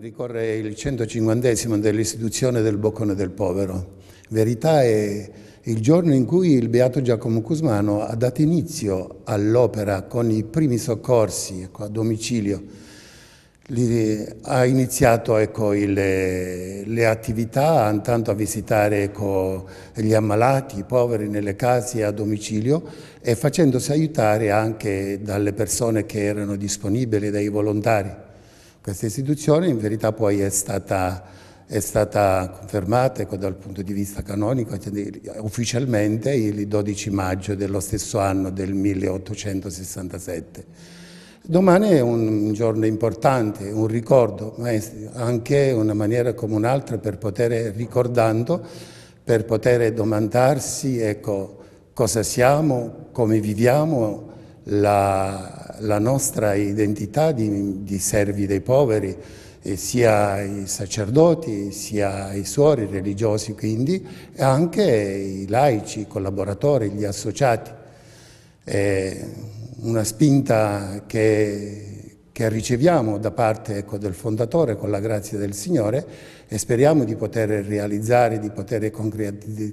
Ricorre il 150 dell'istituzione del Boccone del Povero. Verità è il giorno in cui il Beato Giacomo Cusmano ha dato inizio all'opera con i primi soccorsi ecco, a domicilio. ha iniziato ecco, il, le attività, intanto a visitare ecco, gli ammalati, i poveri nelle case a domicilio e facendosi aiutare anche dalle persone che erano disponibili, dai volontari. Questa istituzione in verità poi è stata, è stata confermata ecco, dal punto di vista canonico cioè, ufficialmente il 12 maggio dello stesso anno del 1867. Domani è un giorno importante, un ricordo, ma è anche una maniera come un'altra per poter, ricordando, per poter domandarsi ecco, cosa siamo, come viviamo, la, la nostra identità di, di, servi dei poveri, eh, sia i sacerdoti, sia i suori religiosi quindi, e anche i laici, i collaboratori, gli associati. È una spinta che che riceviamo da parte ecco, del fondatore con la grazia del Signore e speriamo di poter realizzare, di poter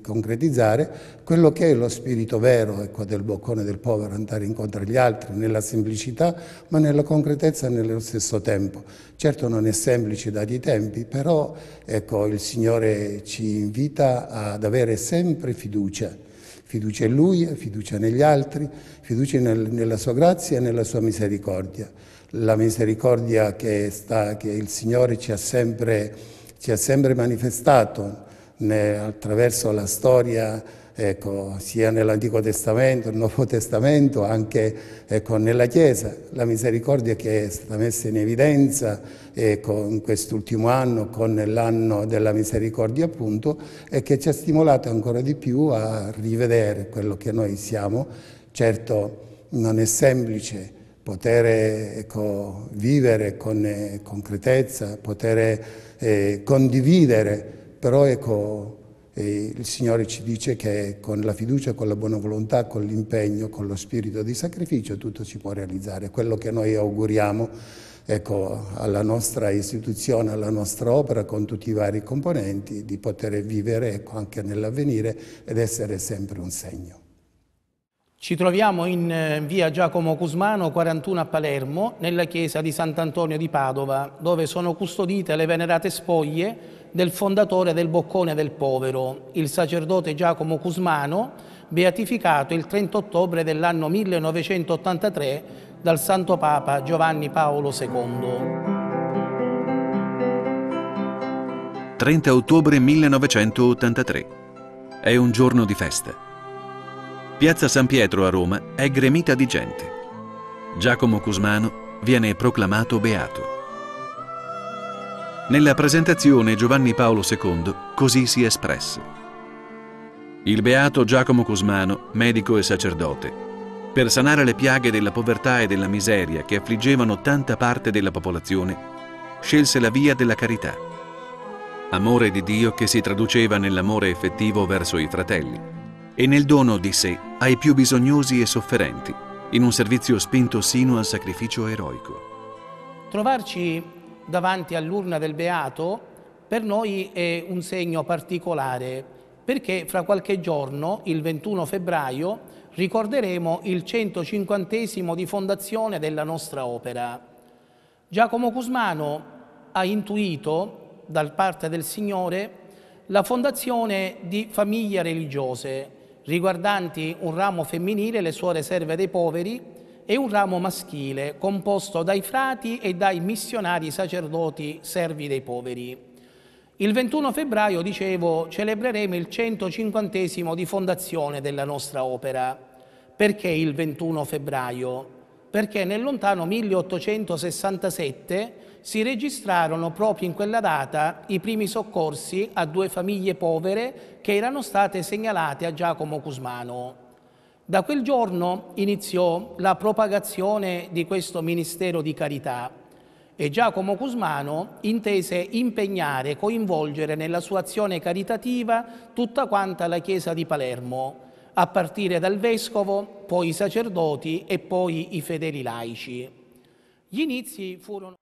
concretizzare quello che è lo spirito vero ecco, del boccone del povero, andare incontro agli altri nella semplicità ma nella concretezza nello stesso tempo. Certo non è semplice dati i tempi, però ecco, il Signore ci invita ad avere sempre fiducia fiducia in Lui, fiducia negli altri, fiducia nel, nella Sua grazia e nella Sua misericordia la misericordia che, sta, che il Signore ci ha sempre, ci ha sempre manifestato ne, attraverso la storia, ecco, sia nell'Antico Testamento, nel Nuovo Testamento, anche ecco, nella Chiesa, la misericordia che è stata messa in evidenza ecco, in quest'ultimo anno, con l'anno della misericordia appunto, e che ci ha stimolato ancora di più a rivedere quello che noi siamo. Certo non è semplice poter ecco, vivere con eh, concretezza, poter eh, condividere, però ecco, eh, il Signore ci dice che con la fiducia, con la buona volontà, con l'impegno, con lo spirito di sacrificio tutto si può realizzare. Quello che noi auguriamo ecco, alla nostra istituzione, alla nostra opera, con tutti i vari componenti, di poter vivere ecco, anche nell'avvenire ed essere sempre un segno. Ci troviamo in eh, via Giacomo Cusmano 41 a Palermo, nella chiesa di Sant'Antonio di Padova, dove sono custodite le venerate spoglie del fondatore del Boccone del Povero, il sacerdote Giacomo Cusmano, beatificato il 30 ottobre dell'anno 1983 dal Santo Papa Giovanni Paolo II. 30 ottobre 1983. È un giorno di festa. Piazza San Pietro a Roma è gremita di gente. Giacomo Cusmano viene proclamato beato. Nella presentazione Giovanni Paolo II così si espresse. Il beato Giacomo Cusmano, medico e sacerdote, per sanare le piaghe della povertà e della miseria che affliggevano tanta parte della popolazione, scelse la via della carità. Amore di Dio che si traduceva nell'amore effettivo verso i fratelli e nel dono di sé ai più bisognosi e sofferenti, in un servizio spinto sino al sacrificio eroico. Trovarci davanti all'urna del Beato per noi è un segno particolare perché fra qualche giorno, il 21 febbraio, ricorderemo il 150 di fondazione della nostra opera. Giacomo Cusmano ha intuito, dal parte del Signore, la fondazione di famiglie religiose, riguardanti un ramo femminile, le suore serve dei poveri, e un ramo maschile composto dai frati e dai missionari sacerdoti servi dei poveri. Il 21 febbraio, dicevo, celebreremo il 150 di fondazione della nostra opera. Perché il 21 febbraio? Perché nel lontano 1867 si registrarono proprio in quella data i primi soccorsi a due famiglie povere che erano state segnalate a Giacomo Cusmano. Da quel giorno iniziò la propagazione di questo ministero di carità e Giacomo Cusmano intese impegnare e coinvolgere nella sua azione caritativa tutta quanta la Chiesa di Palermo, a partire dal vescovo, poi i sacerdoti e poi i fedeli laici. Gli inizi furono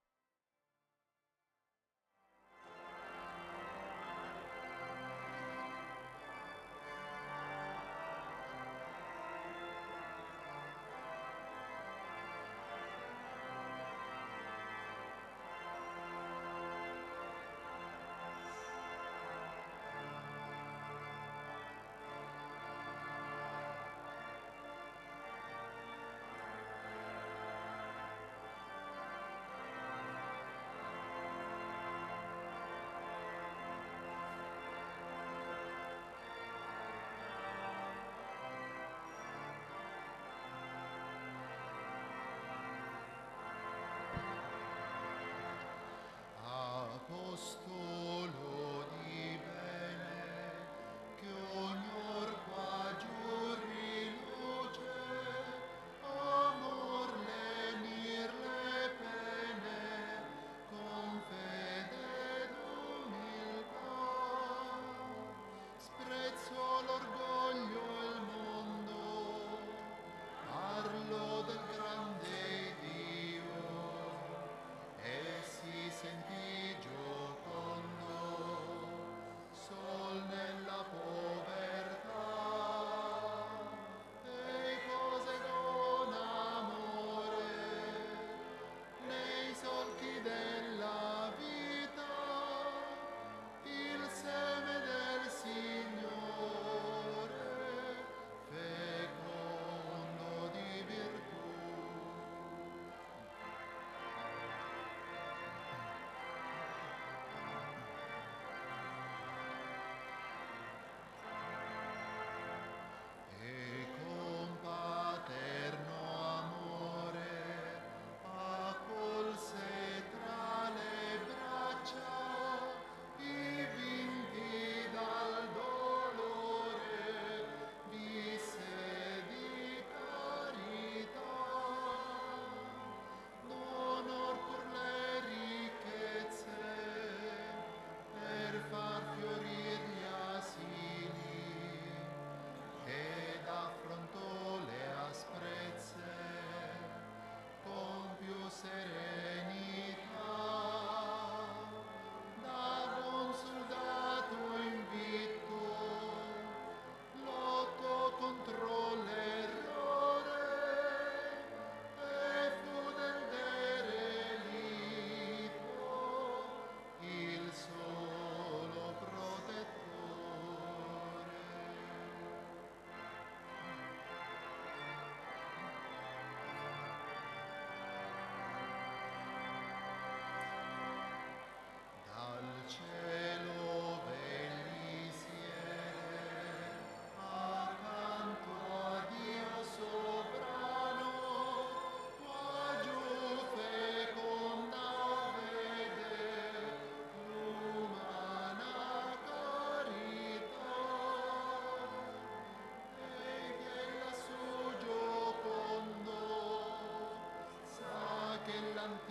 Finland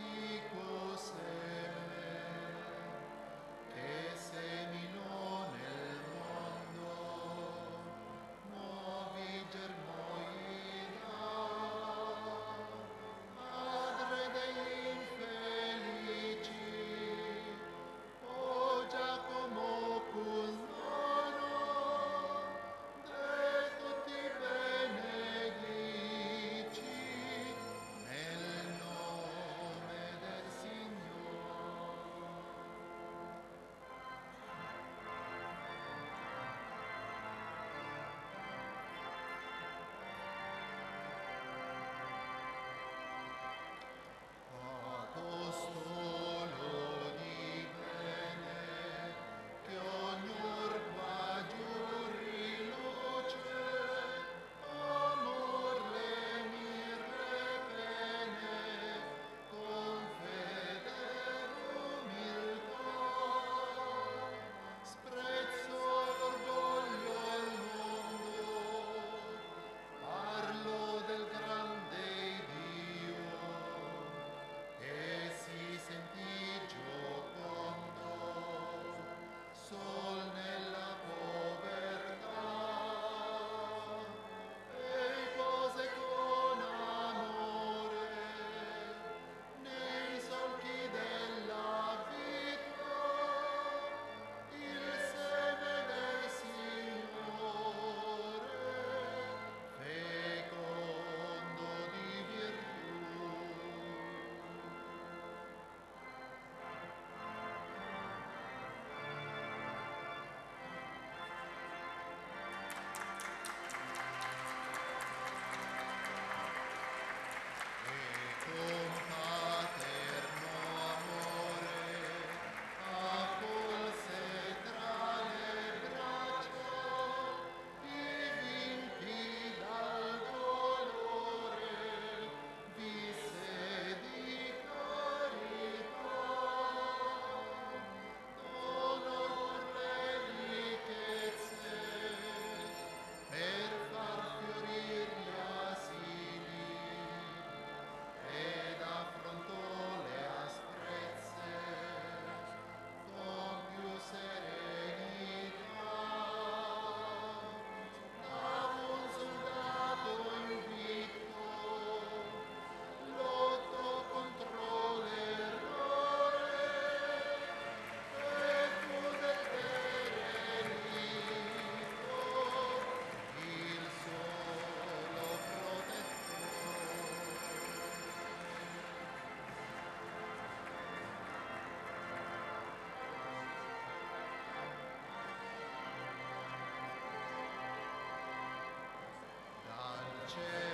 Church.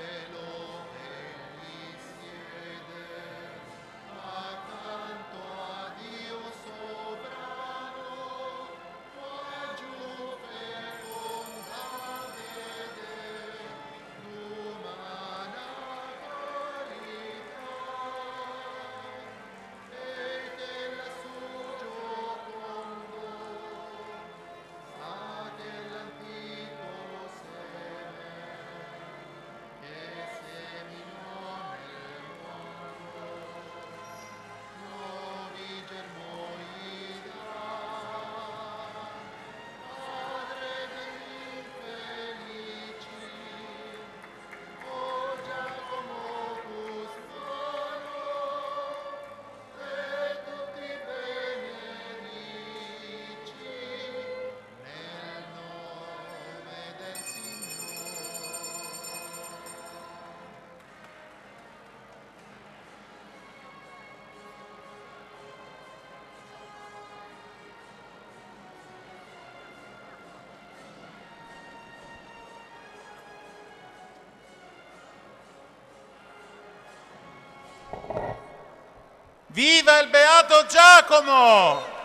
Viva il Beato Giacomo!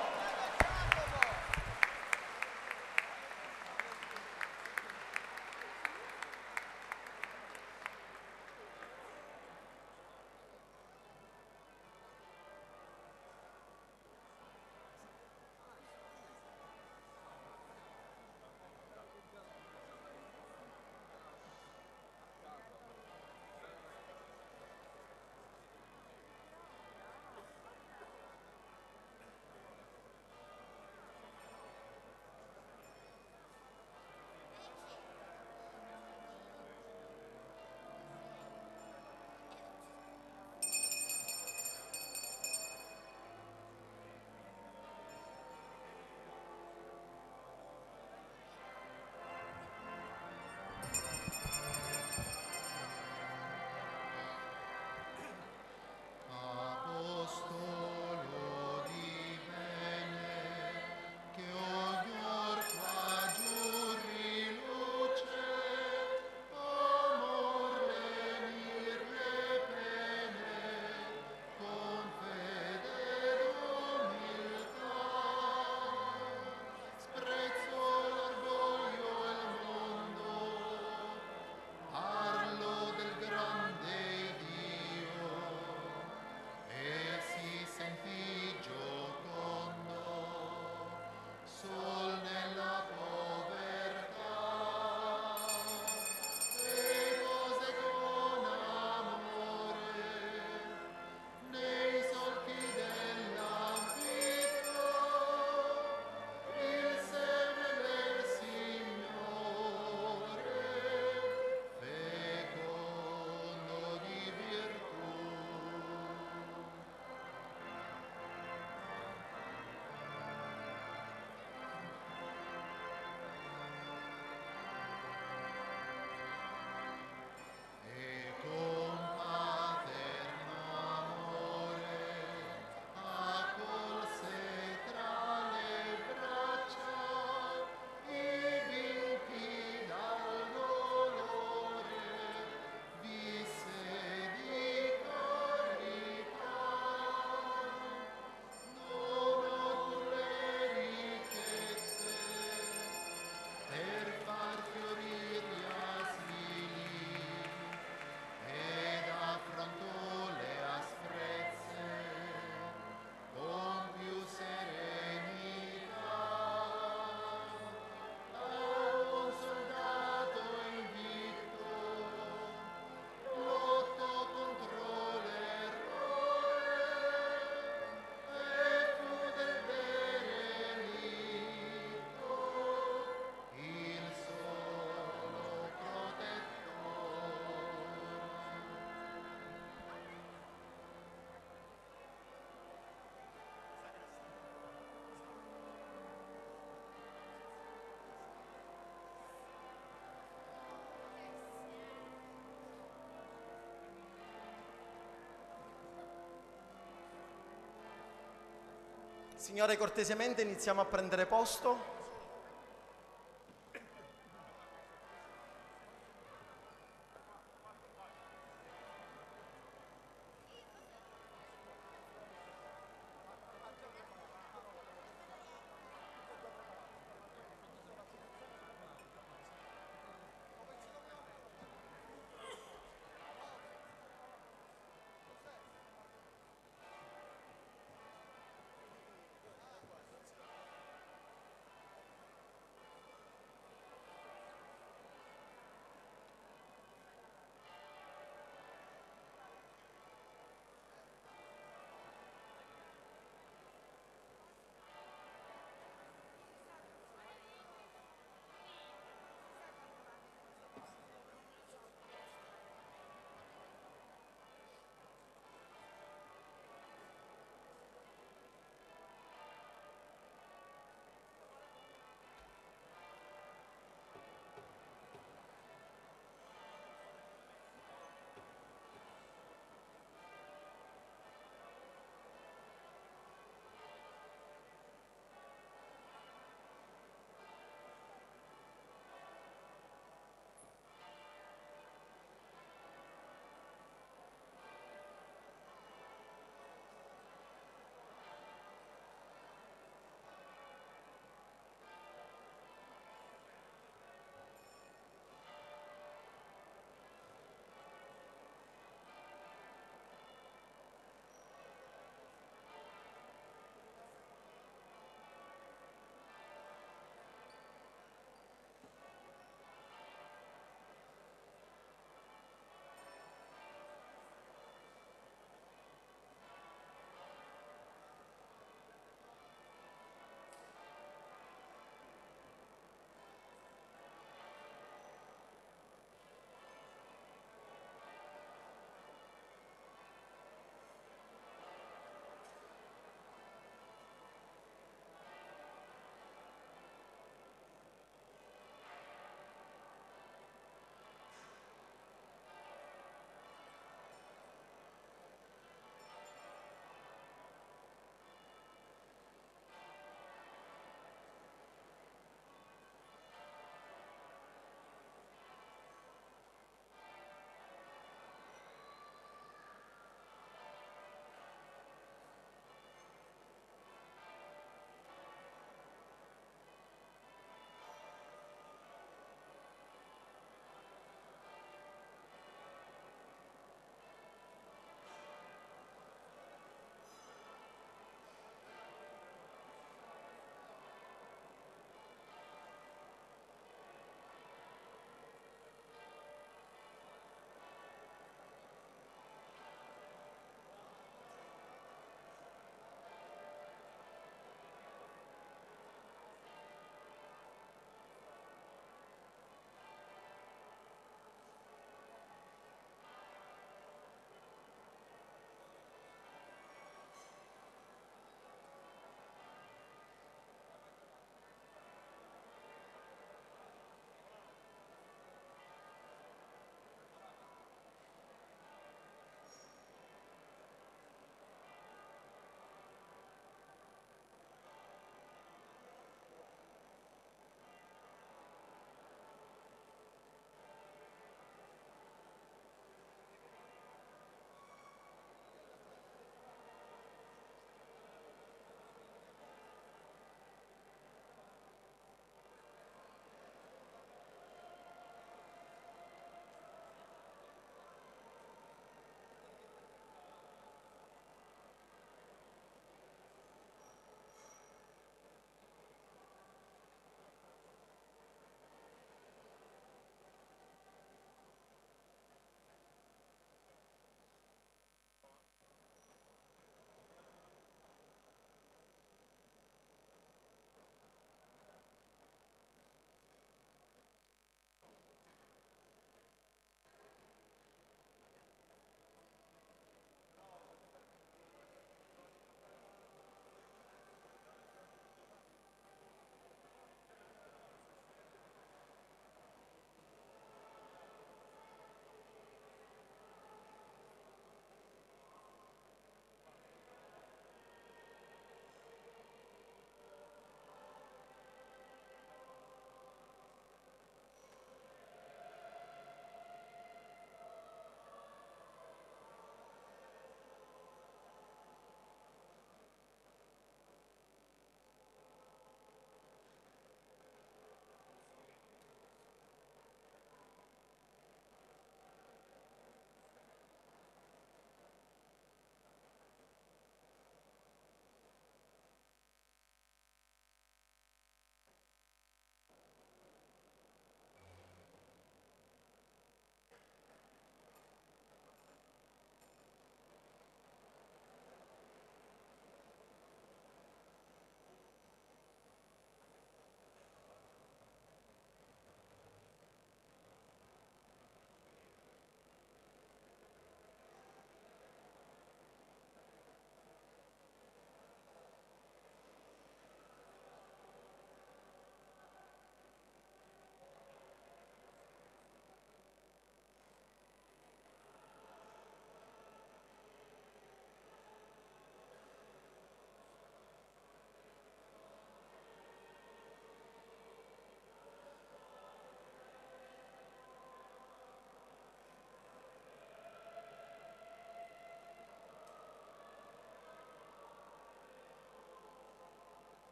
Signore, cortesemente iniziamo a prendere posto.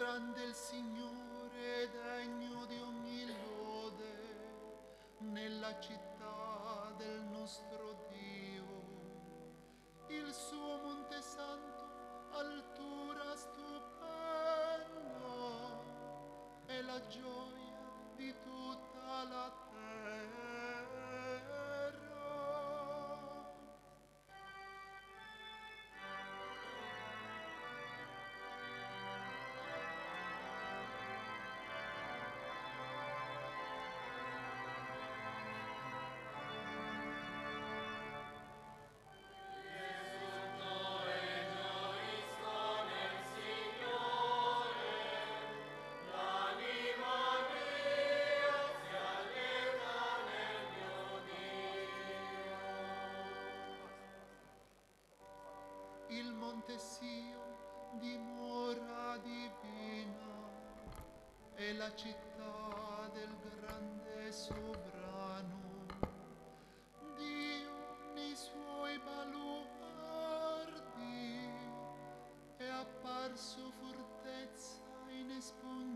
Grande il Signore, degno di ogni lode, nella città del nostro Dio. Il suo Monte Santo, altura stupenda, è la gioia il monte Sio dimora divina è la città del grande sovrano. Dio nei suoi baluardi è apparso fortezza inespugnabile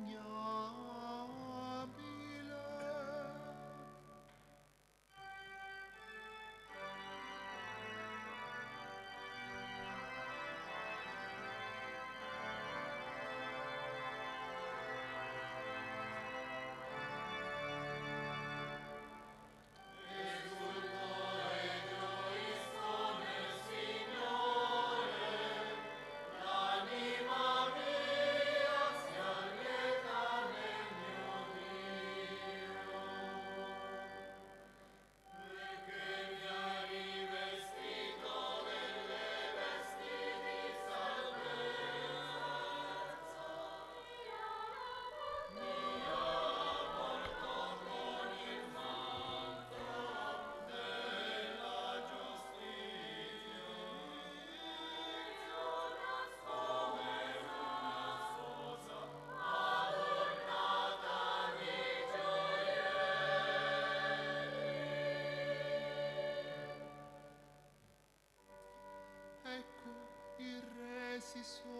re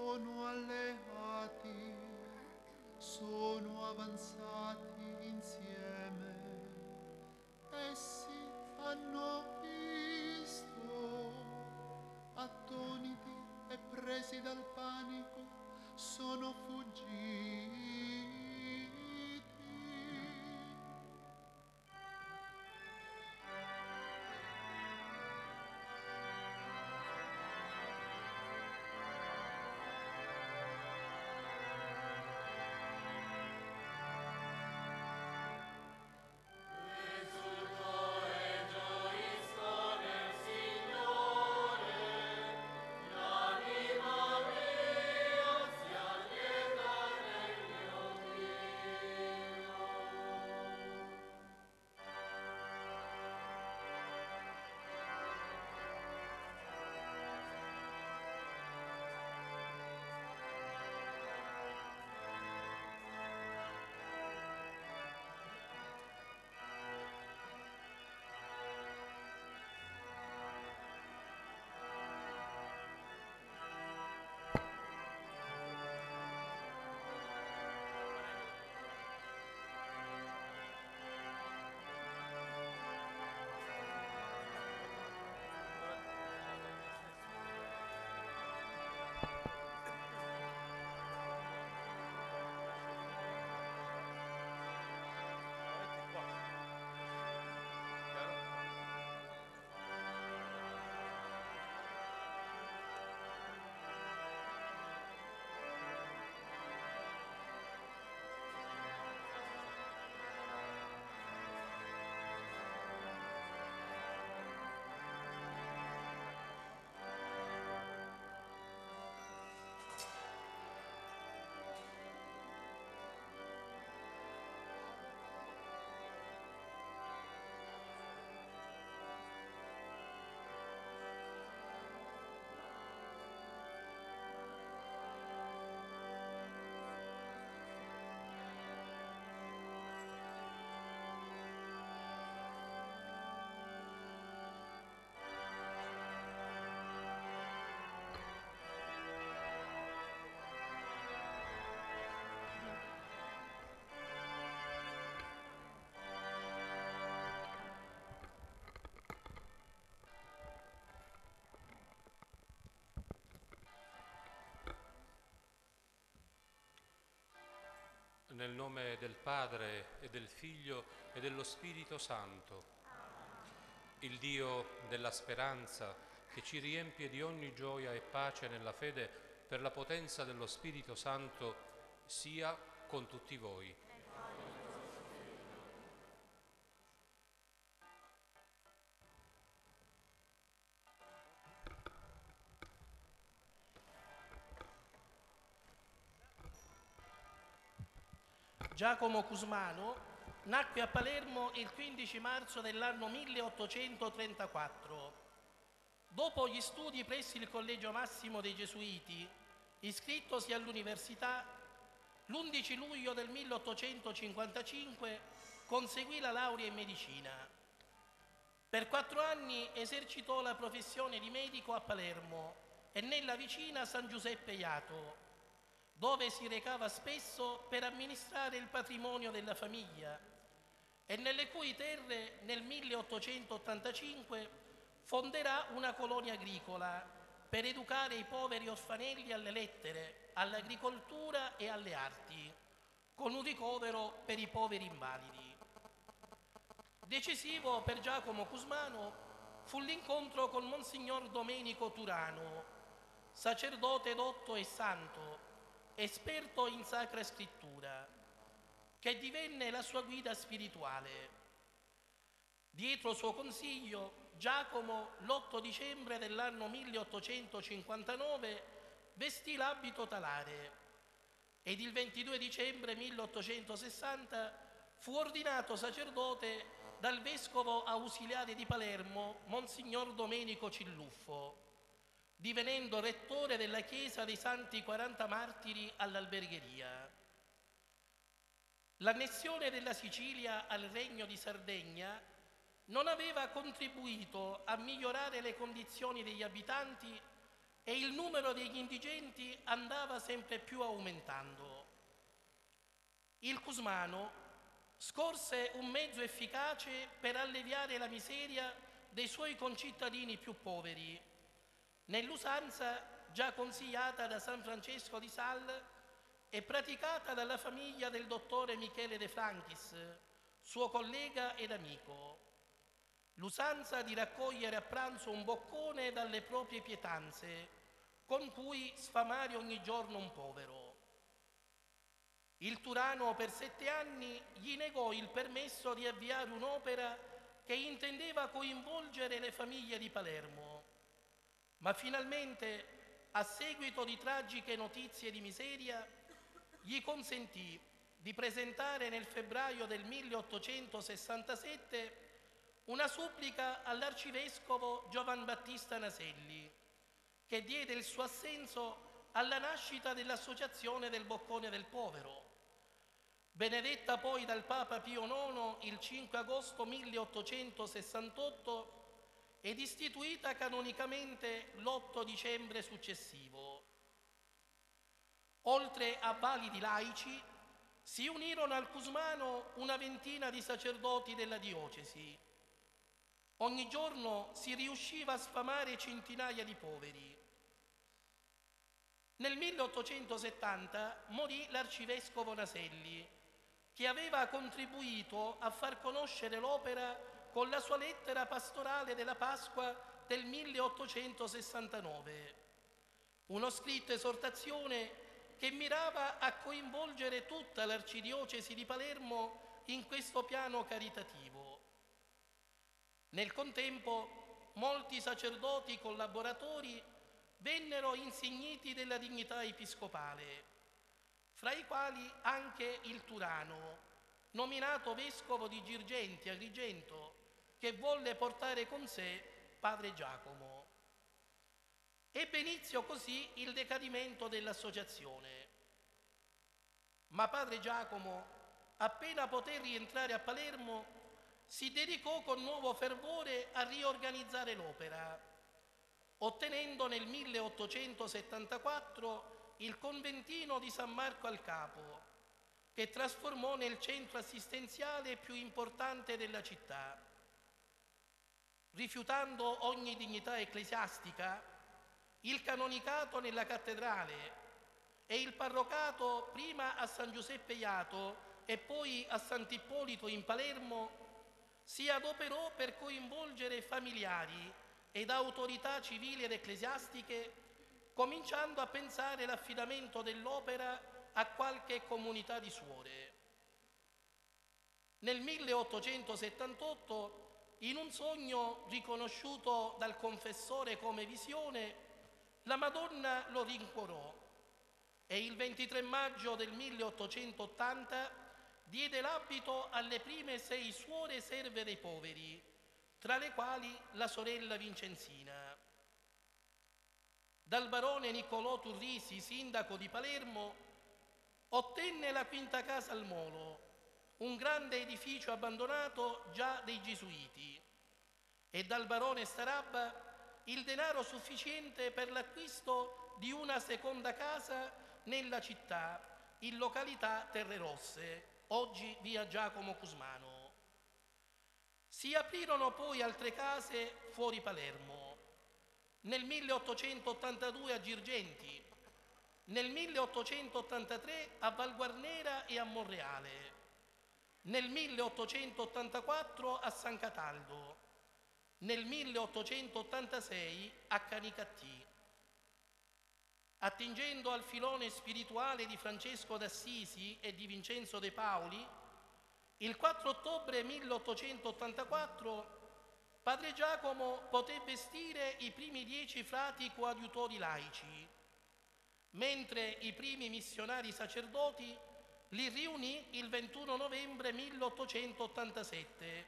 Nel nome del Padre e del Figlio e dello Spirito Santo. Il Dio della speranza che ci riempie di ogni gioia e pace nella fede per la potenza dello Spirito Santo sia con tutti voi. Giacomo Cusmano nacque a Palermo il 15 marzo dell'anno 1834. Dopo gli studi presso il Collegio Massimo dei Gesuiti, iscrittosi all'università, l'11 luglio del 1855 conseguì la laurea in medicina. Per quattro anni esercitò la professione di medico a Palermo e nella vicina San Giuseppe Iato dove si recava spesso per amministrare il patrimonio della famiglia e nelle cui terre nel 1885 fonderà una colonia agricola per educare i poveri orfanelli alle lettere, all'agricoltura e alle arti, con un ricovero per i poveri invalidi. Decisivo per Giacomo Cusmano fu l'incontro con Monsignor Domenico Turano, sacerdote dotto e santo, esperto in Sacra Scrittura, che divenne la sua guida spirituale. Dietro suo consiglio, Giacomo, l'8 dicembre dell'anno 1859, vestì l'abito talare ed il 22 dicembre 1860 fu ordinato sacerdote dal vescovo ausiliare di Palermo, Monsignor Domenico Cilluffo divenendo rettore della chiesa dei Santi 40 Martiri all'Albergheria. L'annessione della Sicilia al Regno di Sardegna non aveva contribuito a migliorare le condizioni degli abitanti e il numero degli indigenti andava sempre più aumentando. Il Cusmano scorse un mezzo efficace per alleviare la miseria dei suoi concittadini più poveri nell'usanza già consigliata da San Francesco di Sal e praticata dalla famiglia del dottore Michele De Franchis, suo collega ed amico. L'usanza di raccogliere a pranzo un boccone dalle proprie pietanze, con cui sfamare ogni giorno un povero. Il Turano per sette anni gli negò il permesso di avviare un'opera che intendeva coinvolgere le famiglie di Palermo ma finalmente, a seguito di tragiche notizie di miseria, gli consentì di presentare nel febbraio del 1867 una supplica all'arcivescovo Giovan Battista Naselli, che diede il suo assenso alla nascita dell'Associazione del Boccone del Povero, benedetta poi dal Papa Pio IX il 5 agosto 1868 ed istituita canonicamente l'8 dicembre successivo. Oltre a validi laici, si unirono al Cusmano una ventina di sacerdoti della diocesi. Ogni giorno si riusciva a sfamare centinaia di poveri. Nel 1870 morì l'arcivescovo Naselli, che aveva contribuito a far conoscere l'opera con la sua lettera pastorale della Pasqua del 1869, uno scritto esortazione che mirava a coinvolgere tutta l'arcidiocesi di Palermo in questo piano caritativo. Nel contempo, molti sacerdoti collaboratori vennero insigniti della dignità episcopale, fra i quali anche il Turano, nominato vescovo di Girgenti, Agrigento, che volle portare con sé padre Giacomo. Ebbe inizio così il decadimento dell'associazione. Ma padre Giacomo, appena poté rientrare a Palermo, si dedicò con nuovo fervore a riorganizzare l'opera, ottenendo nel 1874 il conventino di San Marco al Capo, che trasformò nel centro assistenziale più importante della città rifiutando ogni dignità ecclesiastica, il canonicato nella cattedrale e il parrocato prima a San Giuseppe Iato e poi a Sant'Ippolito in Palermo si adoperò per coinvolgere familiari ed autorità civili ed ecclesiastiche, cominciando a pensare l'affidamento dell'opera a qualche comunità di suore. Nel 1878, in un sogno riconosciuto dal confessore come visione, la Madonna lo rincuorò e il 23 maggio del 1880 diede l'abito alle prime sei suore serve dei poveri, tra le quali la sorella Vincenzina. Dal barone Niccolò Turrisi, sindaco di Palermo, ottenne la quinta casa al Molo, un grande edificio abbandonato già dei Gesuiti, e dal barone Starabba il denaro sufficiente per l'acquisto di una seconda casa nella città, in località Terre Rosse, oggi via Giacomo Cusmano. Si aprirono poi altre case fuori Palermo, nel 1882 a Girgenti, nel 1883 a Valguarnera e a Monreale, nel 1884 a San Cataldo, nel 1886 a Canicattì. Attingendo al filone spirituale di Francesco d'Assisi e di Vincenzo De Paoli, il 4 ottobre 1884 Padre Giacomo poté vestire i primi dieci frati coadiutori laici, mentre i primi missionari sacerdoti li riunì il 21 novembre 1887,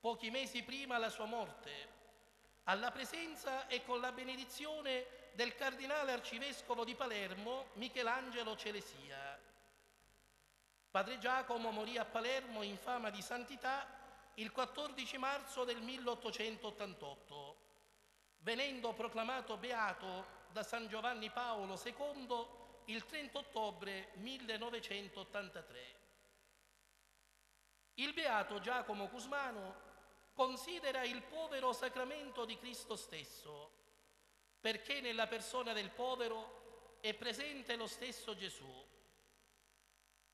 pochi mesi prima la sua morte, alla presenza e con la benedizione del cardinale arcivescovo di Palermo Michelangelo Celesia. Padre Giacomo morì a Palermo in fama di santità il 14 marzo del 1888, venendo proclamato beato da San Giovanni Paolo II il 30 ottobre 1983. Il beato Giacomo Cusmano considera il povero sacramento di Cristo stesso perché nella persona del povero è presente lo stesso Gesù.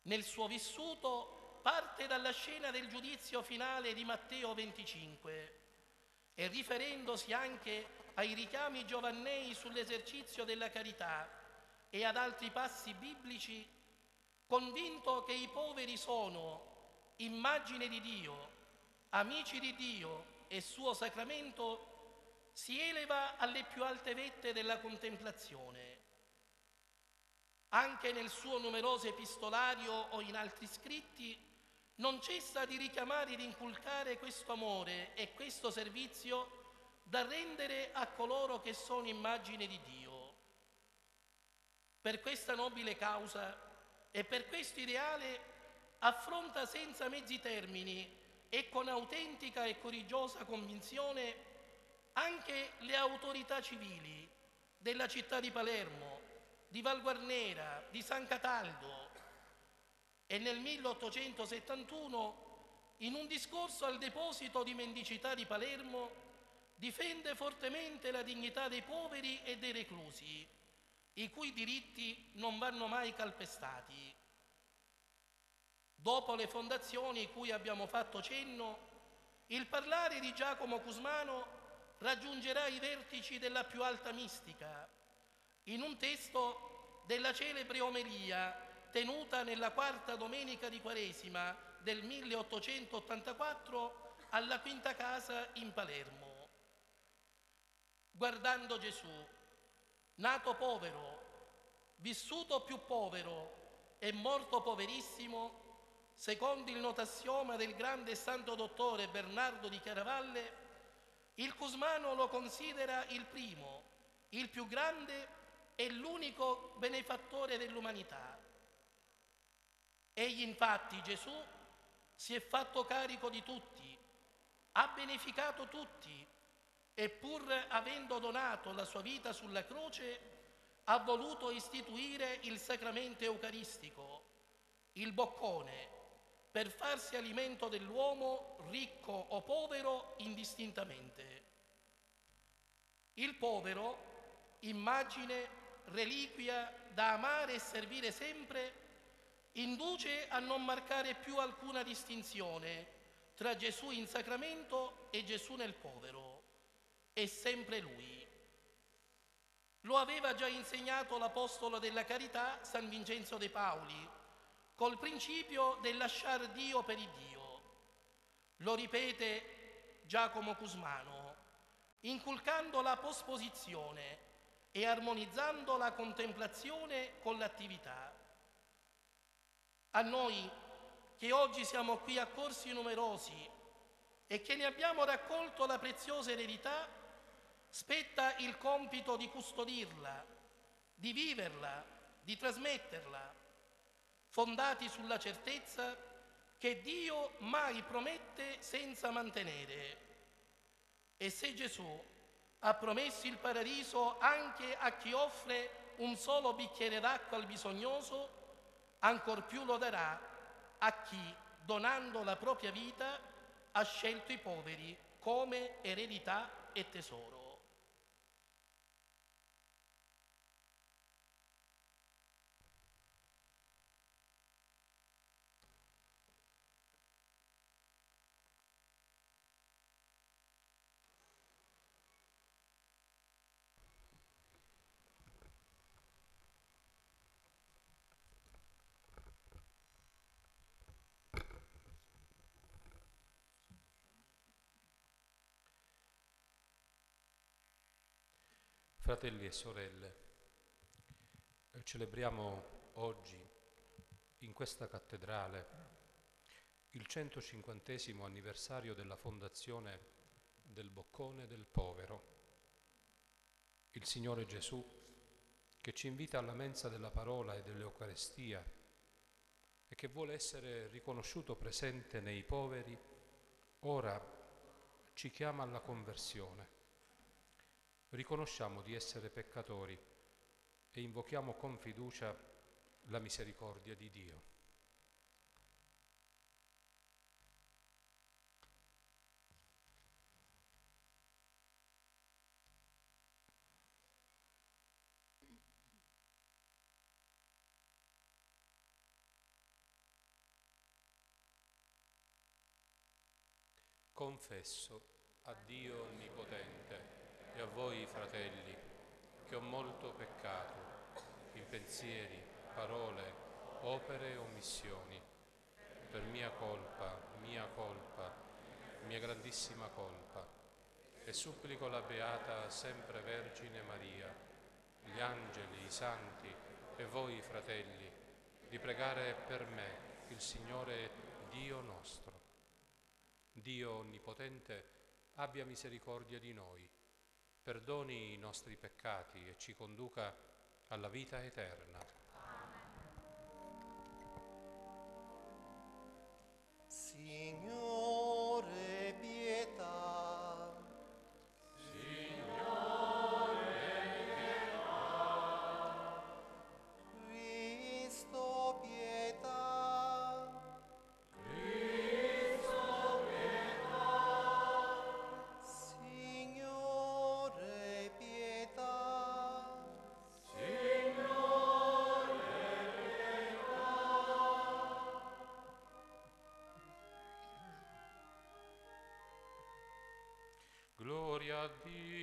Nel suo vissuto parte dalla scena del giudizio finale di Matteo 25 e riferendosi anche ai richiami giovannei sull'esercizio della carità e ad altri passi biblici, convinto che i poveri sono immagine di Dio, amici di Dio e suo sacramento, si eleva alle più alte vette della contemplazione. Anche nel suo numeroso epistolario o in altri scritti non cessa di richiamare ed inculcare questo amore e questo servizio da rendere a coloro che sono immagine di Dio. Per questa nobile causa e per questo ideale affronta senza mezzi termini e con autentica e coraggiosa convinzione anche le autorità civili della città di Palermo, di Valguarnera, di San Cataldo e nel 1871 in un discorso al deposito di mendicità di Palermo difende fortemente la dignità dei poveri e dei reclusi, i cui diritti non vanno mai calpestati. Dopo le fondazioni cui abbiamo fatto cenno, il parlare di Giacomo Cusmano raggiungerà i vertici della più alta mistica. In un testo della celebre omelia tenuta nella quarta domenica di Quaresima del 1884 alla Quinta Casa in Palermo. Guardando Gesù, nato povero, vissuto più povero e morto poverissimo, secondo il notassioma del grande santo dottore Bernardo di Chiaravalle, il Cusmano lo considera il primo, il più grande e l'unico benefattore dell'umanità. Egli infatti, Gesù, si è fatto carico di tutti, ha beneficato tutti e pur avendo donato la sua vita sulla croce, ha voluto istituire il sacramento eucaristico, il boccone, per farsi alimento dell'uomo ricco o povero indistintamente. Il povero, immagine reliquia da amare e servire sempre, induce a non marcare più alcuna distinzione tra Gesù in sacramento e Gesù nel povero. È sempre Lui. Lo aveva già insegnato l'Apostolo della Carità San Vincenzo de Pauli, col principio del lasciar Dio per il Dio. Lo ripete Giacomo Cusmano, inculcando la posposizione e armonizzando la contemplazione con l'attività. A noi che oggi siamo qui accorsi numerosi e che ne abbiamo raccolto la preziosa eredità, spetta il compito di custodirla, di viverla, di trasmetterla, fondati sulla certezza che Dio mai promette senza mantenere. E se Gesù ha promesso il paradiso anche a chi offre un solo bicchiere d'acqua al bisognoso, ancor più lo darà a chi, donando la propria vita, ha scelto i poveri come eredità e tesoro. Fratelli e sorelle, celebriamo oggi in questa cattedrale il 150 anniversario della fondazione del Boccone del Povero. Il Signore Gesù, che ci invita alla mensa della parola e dell'Eucarestia e che vuole essere riconosciuto presente nei poveri, ora ci chiama alla conversione riconosciamo di essere peccatori e invochiamo con fiducia la misericordia di Dio. Confesso a Dio Onnipotente e a voi, fratelli, che ho molto peccato in pensieri, parole, opere e omissioni, per mia colpa, mia colpa, mia grandissima colpa, e supplico la Beata sempre Vergine Maria, gli angeli, i santi e voi, fratelli, di pregare per me, il Signore Dio nostro. Dio Onnipotente abbia misericordia di noi perdoni i nostri peccati e ci conduca alla vita eterna. Signore, David.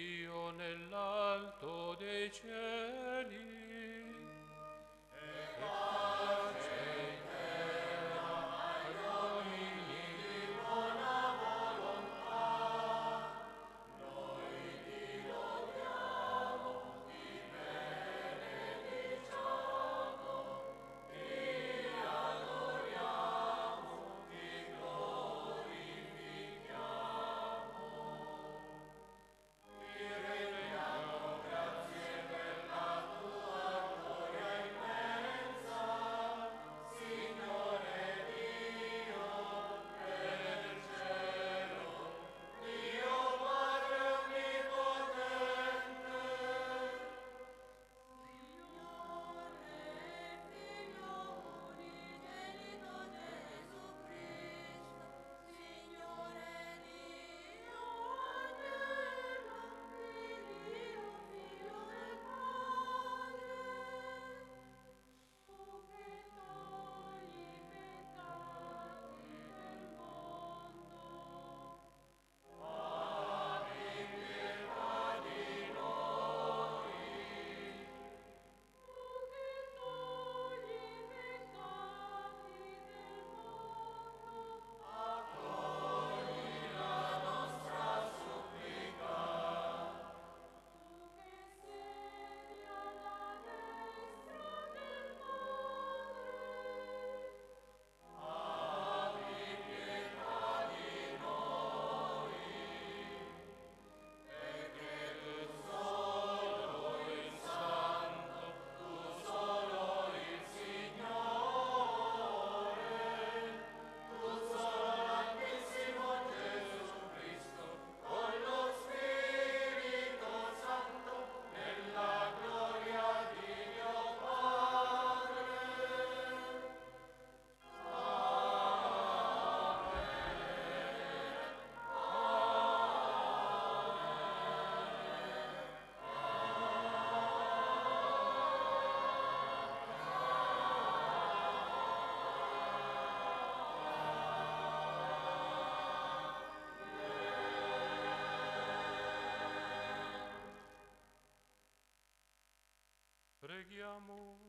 chiediamo.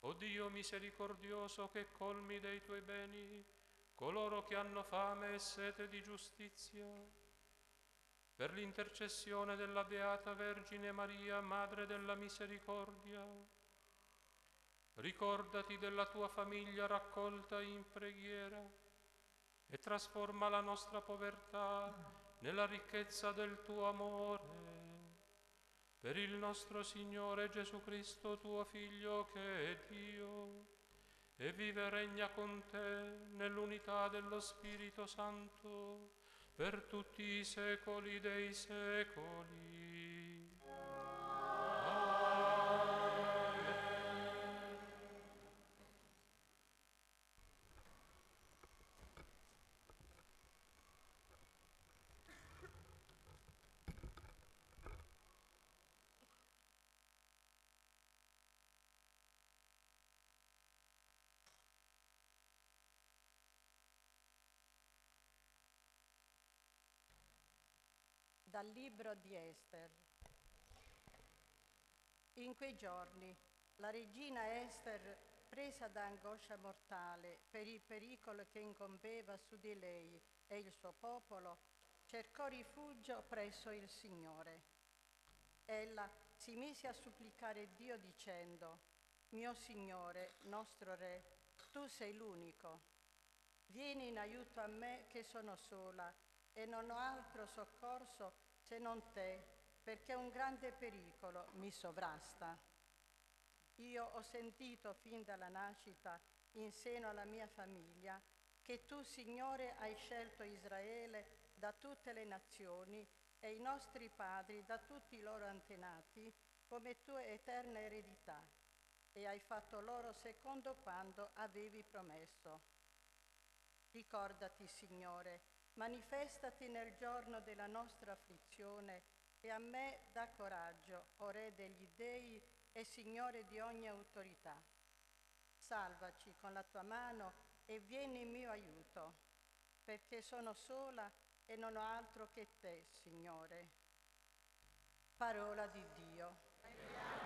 O Dio misericordioso che colmi dei tuoi beni coloro che hanno fame e sete di giustizia, per l'intercessione della Beata Vergine Maria, Madre della Misericordia, ricordati della tua famiglia raccolta in preghiera e trasforma la nostra povertà nella ricchezza del tuo amore per il nostro Signore Gesù Cristo, tuo Figlio, che è Dio, e vive e regna con te nell'unità dello Spirito Santo per tutti i secoli dei secoli. Dal libro di Ester. In quei giorni la regina Ester, presa da angoscia mortale per il pericolo che incombeva su di lei e il suo popolo, cercò rifugio presso il Signore. Ella si mise a supplicare Dio dicendo, mio Signore, nostro Re, tu sei l'unico. Vieni in aiuto a me che sono sola e non ho altro soccorso se non te, perché un grande pericolo mi sovrasta. Io ho sentito fin dalla nascita, in seno alla mia famiglia, che tu, Signore, hai scelto Israele da tutte le nazioni e i nostri padri da tutti i loro antenati come tua eterna eredità e hai fatto loro secondo quando avevi promesso. Ricordati, Signore, manifestati nel giorno della nostra afflizione e a me dà coraggio, o Re degli dei e Signore di ogni autorità. Salvaci con la tua mano e vieni in mio aiuto, perché sono sola e non ho altro che te, Signore. Parola di Dio.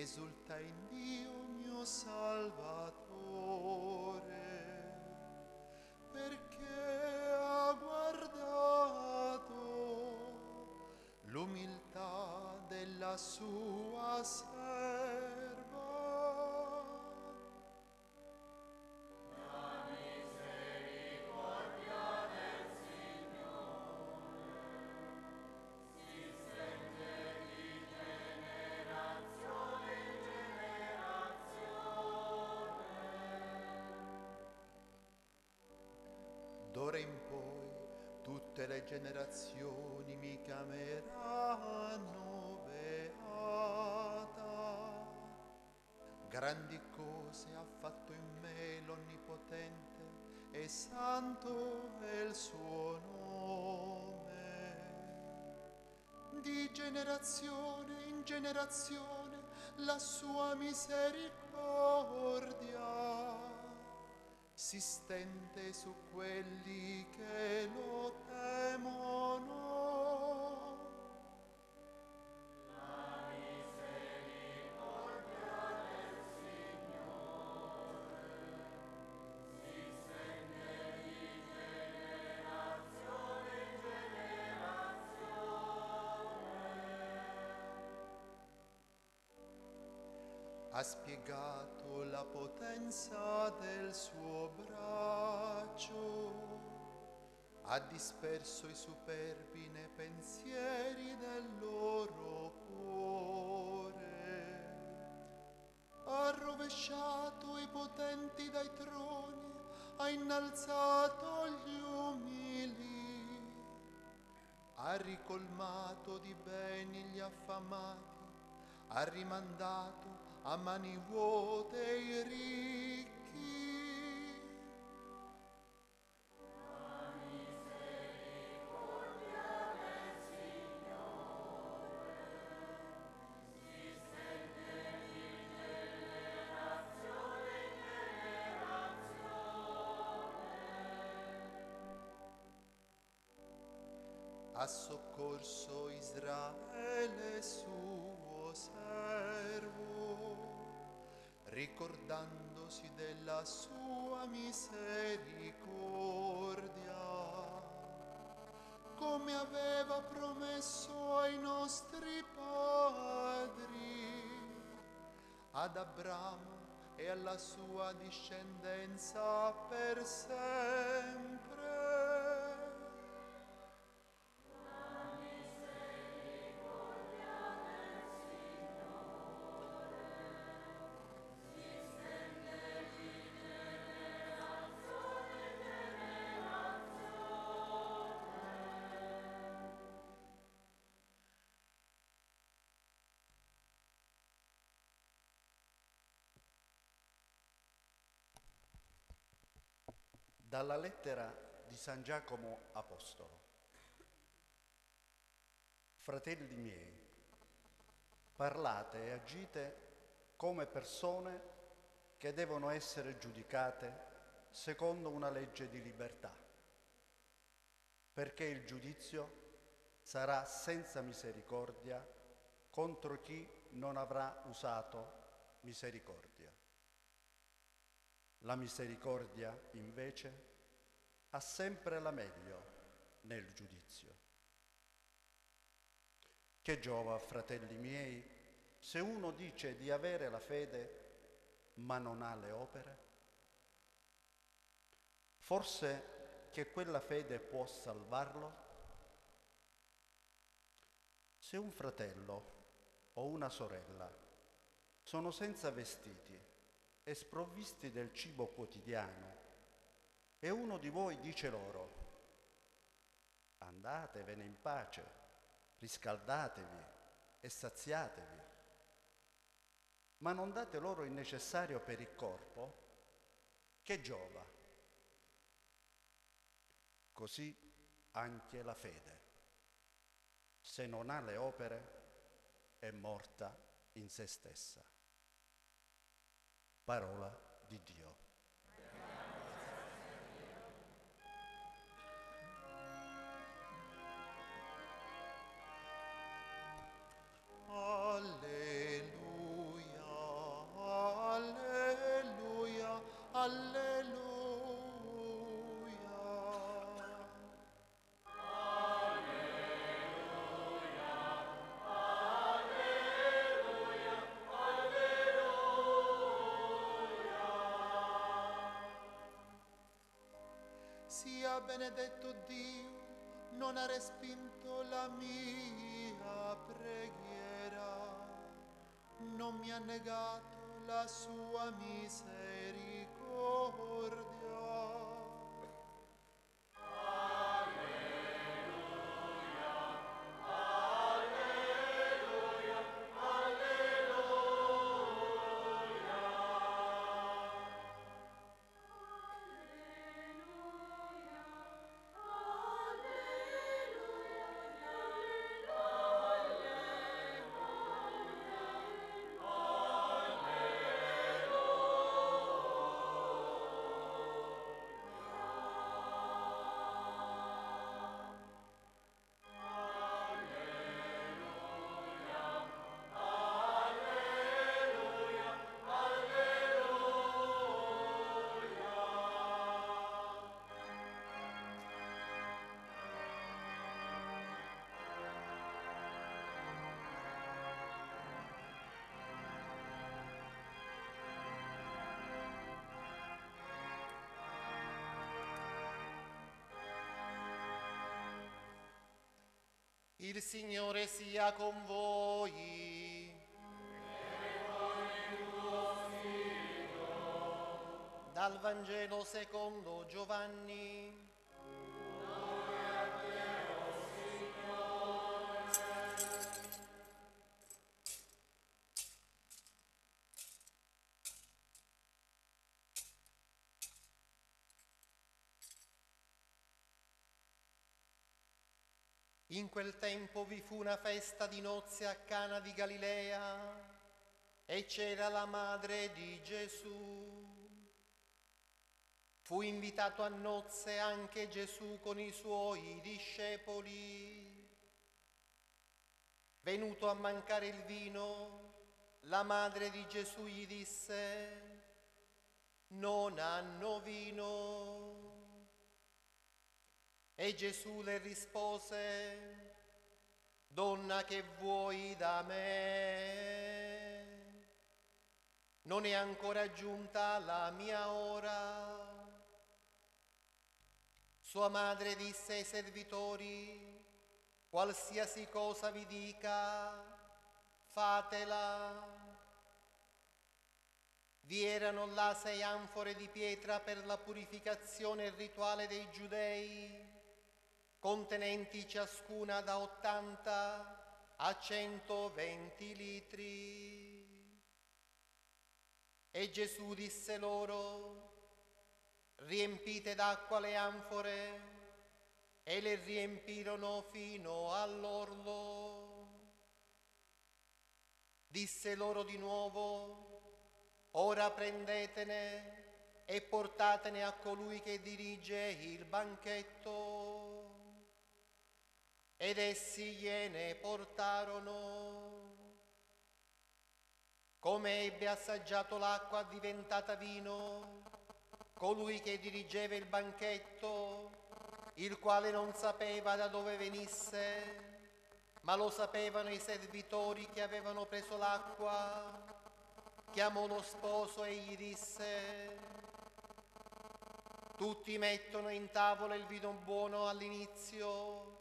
esulta in Dio mio Salvatore, perché ha guardato l'umiltà della sua serva. Generazioni mi chiameranno beata. Grandi cose ha fatto in me l'Onnipotente e santo è il suo nome. Di generazione in generazione la sua misericordia si stende su quelli che lo temono. Ha spiegato la potenza del suo braccio ha disperso i superbi nei pensieri del loro cuore, ha rovesciato i potenti dai troni, ha innalzato gli umili, ha ricolmato di beni gli affamati, ha rimandato a mani vuote i ricchi ha soccorso Israele suo servo, ricordandosi della sua misericordia, come aveva promesso ai nostri padri, ad Abramo e alla sua discendenza per sempre. Dalla lettera di San Giacomo Apostolo. Fratelli miei, parlate e agite come persone che devono essere giudicate secondo una legge di libertà, perché il giudizio sarà senza misericordia contro chi non avrà usato misericordia. La misericordia, invece, ha sempre la meglio nel giudizio. Che giova, fratelli miei, se uno dice di avere la fede ma non ha le opere? Forse che quella fede può salvarlo? Se un fratello o una sorella sono senza vestiti e sprovvisti del cibo quotidiano, e uno di voi dice loro, andatevene in pace, riscaldatevi e saziatevi, ma non date loro il necessario per il corpo, che giova. Così anche la fede, se non ha le opere, è morta in se stessa parola di Dio. Benedetto Dio, non ha respinto la mia preghiera, non mi ha negato la sua misericordia. Il Signore sia con voi. Dal Vangelo secondo Giovanni. In quel tempo vi fu una festa di nozze a Cana di Galilea e c'era la madre di Gesù. Fu invitato a nozze anche Gesù con i suoi discepoli. Venuto a mancare il vino, la madre di Gesù gli disse, non hanno vino. E Gesù le rispose, Donna che vuoi da me? Non è ancora giunta la mia ora. Sua madre disse ai servitori, qualsiasi cosa vi dica, fatela. Vi erano là sei anfore di pietra per la purificazione rituale dei giudei contenenti ciascuna da 80 a 120 litri. E Gesù disse loro, riempite d'acqua le anfore, e le riempirono fino all'orlo. Disse loro di nuovo, ora prendetene e portatene a colui che dirige il banchetto ed essi gliene portarono. Come ebbe assaggiato l'acqua diventata vino, colui che dirigeva il banchetto, il quale non sapeva da dove venisse, ma lo sapevano i servitori che avevano preso l'acqua, chiamò lo sposo e gli disse, tutti mettono in tavola il vino buono all'inizio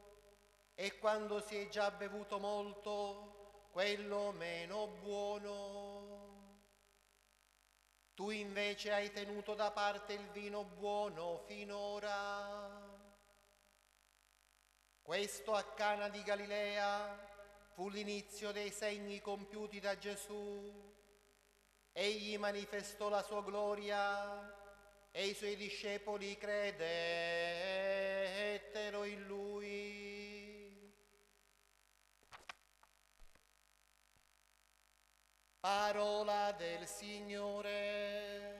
e quando si è già bevuto molto, quello meno buono. Tu invece hai tenuto da parte il vino buono finora. Questo a Cana di Galilea fu l'inizio dei segni compiuti da Gesù. Egli manifestò la sua gloria e i suoi discepoli credettero in lui. Parola del Signore.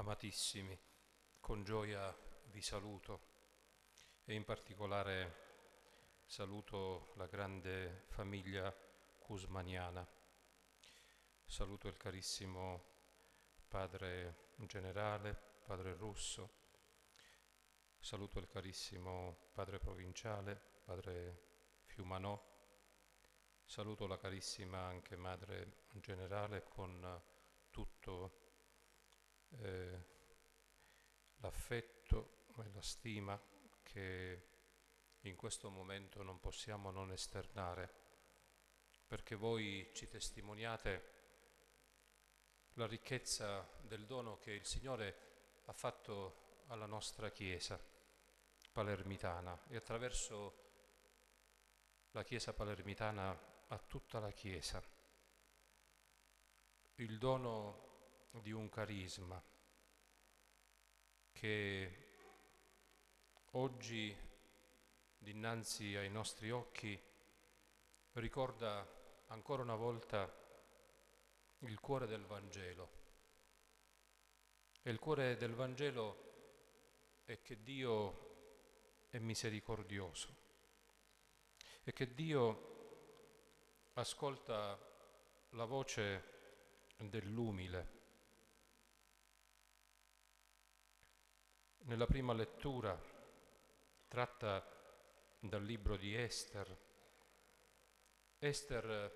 Amatissimi, con gioia vi saluto e in particolare saluto la grande famiglia cusmaniana. Saluto il carissimo padre generale, padre Russo, saluto il carissimo padre provinciale, padre Fiumanò, Saluto la carissima anche Madre Generale con tutto eh, l'affetto e la stima che in questo momento non possiamo non esternare, perché voi ci testimoniate la ricchezza del dono che il Signore ha fatto alla nostra Chiesa palermitana e attraverso la Chiesa palermitana a tutta la Chiesa, il dono di un carisma che oggi dinanzi ai nostri occhi ricorda ancora una volta il cuore del Vangelo. E il cuore del Vangelo è che Dio è misericordioso e che Dio ascolta la voce dell'umile. Nella prima lettura, tratta dal libro di Esther, Esther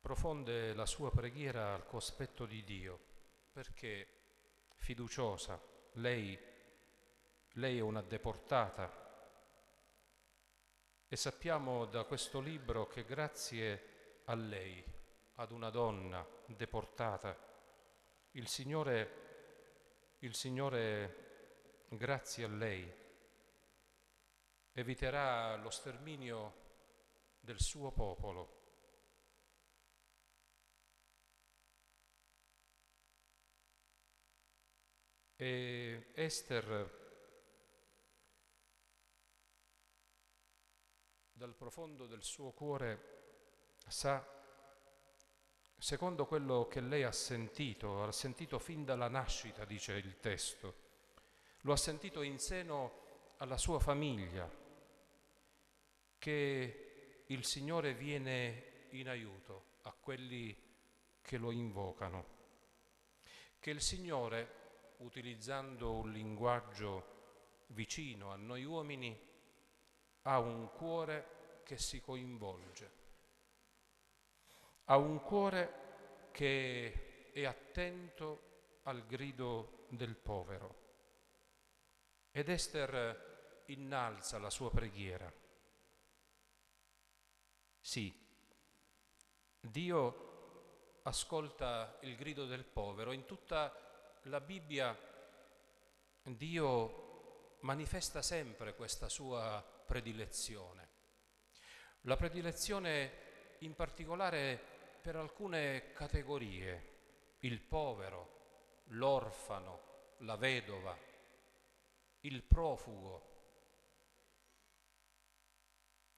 profonde la sua preghiera al cospetto di Dio, perché fiduciosa, lei, lei è una deportata. E sappiamo da questo libro che grazie a lei, ad una donna deportata, il Signore, il Signore grazie a lei, eviterà lo sterminio del suo popolo. E Esther dal profondo del suo cuore sa, secondo quello che lei ha sentito, ha sentito fin dalla nascita, dice il testo, lo ha sentito in seno alla sua famiglia, che il Signore viene in aiuto a quelli che lo invocano, che il Signore, utilizzando un linguaggio vicino a noi uomini, ha un cuore che si coinvolge, ha un cuore che è attento al grido del povero. Ed Esther innalza la sua preghiera. Sì, Dio ascolta il grido del povero. In tutta la Bibbia Dio manifesta sempre questa sua predilezione. La predilezione in particolare per alcune categorie, il povero, l'orfano, la vedova, il profugo.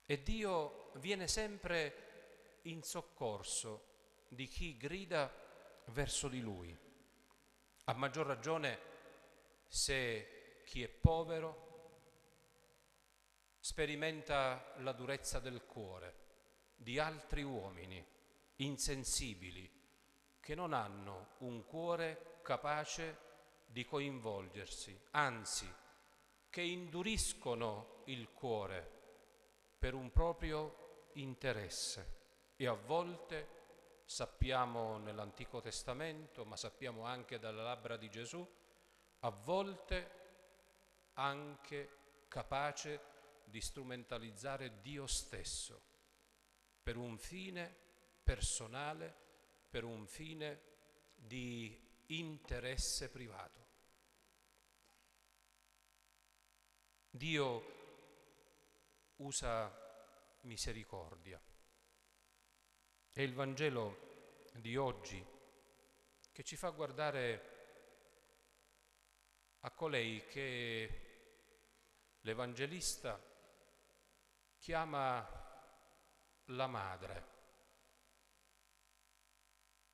E Dio viene sempre in soccorso di chi grida verso di Lui. A maggior ragione se chi è povero sperimenta la durezza del cuore di altri uomini insensibili che non hanno un cuore capace di coinvolgersi, anzi che induriscono il cuore per un proprio interesse. E a volte sappiamo nell'Antico Testamento, ma sappiamo anche dalle labbra di Gesù, a volte anche capace di strumentalizzare Dio stesso per un fine personale, per un fine di interesse privato. Dio usa misericordia. È il Vangelo di oggi che ci fa guardare a colei che l'Evangelista chiama la madre.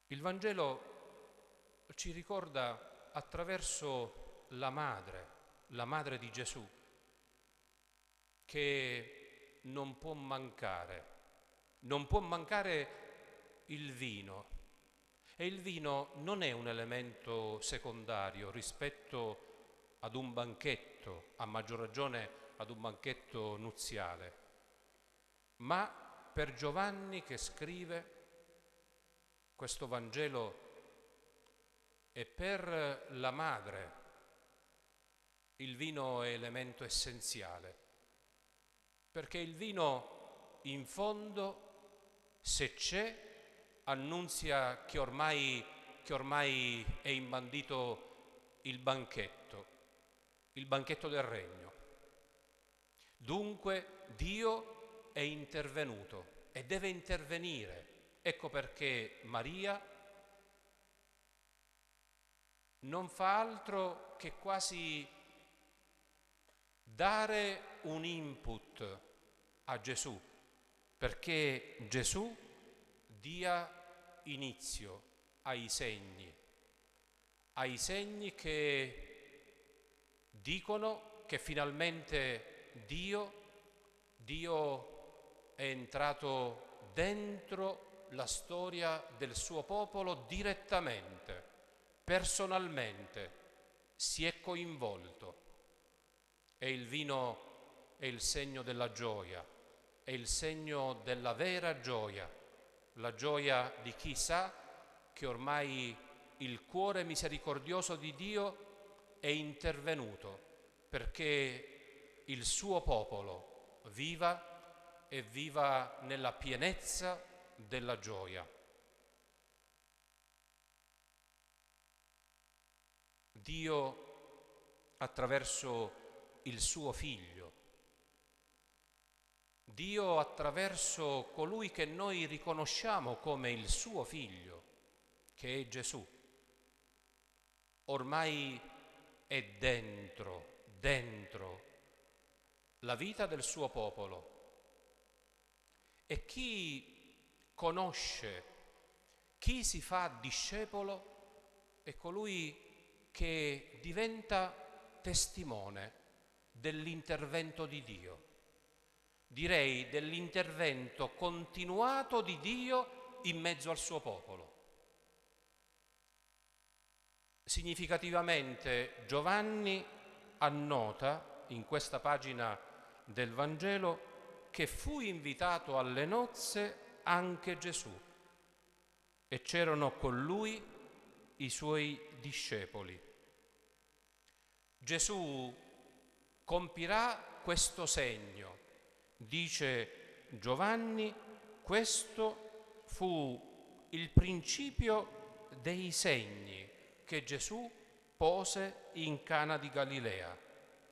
Il Vangelo ci ricorda attraverso la madre, la madre di Gesù, che non può mancare, non può mancare il vino. E il vino non è un elemento secondario rispetto ad un banchetto, a maggior ragione ad un banchetto nuziale. ma per Giovanni che scrive questo Vangelo e per la madre il vino è elemento essenziale, perché il vino in fondo, se c'è, annunzia che ormai, che ormai è imbandito il banchetto, il banchetto del regno. Dunque Dio è intervenuto e deve intervenire. Ecco perché Maria non fa altro che quasi dare un input a Gesù, perché Gesù dia inizio ai segni, ai segni che dicono che finalmente Dio, Dio è entrato dentro la storia del suo popolo direttamente, personalmente, si è coinvolto. E il vino è il segno della gioia, è il segno della vera gioia, la gioia di chi sa che ormai il cuore misericordioso di Dio è intervenuto perché il suo popolo viva e viva nella pienezza della gioia. Dio attraverso il suo figlio. Dio attraverso colui che noi riconosciamo come il suo figlio, che è Gesù, ormai è dentro, dentro la vita del suo popolo. E chi conosce, chi si fa discepolo, è colui che diventa testimone dell'intervento di Dio, direi dell'intervento continuato di Dio in mezzo al suo popolo. Significativamente Giovanni annota in questa pagina del Vangelo che fu invitato alle nozze anche Gesù e c'erano con lui i suoi discepoli. Gesù compirà questo segno. Dice Giovanni, questo fu il principio dei segni che Gesù pose in Cana di Galilea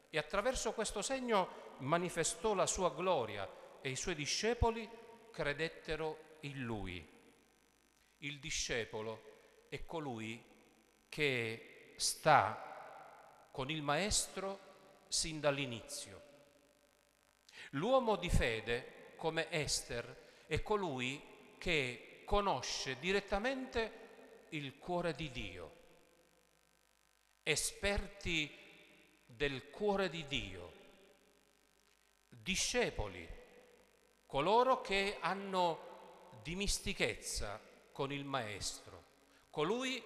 e attraverso questo segno manifestò la sua gloria e i suoi discepoli credettero in lui. Il discepolo è colui che sta con il maestro sin dall'inizio. L'uomo di fede, come Esther, è colui che conosce direttamente il cuore di Dio. Esperti del cuore di Dio, discepoli, coloro che hanno dimistichezza con il Maestro, colui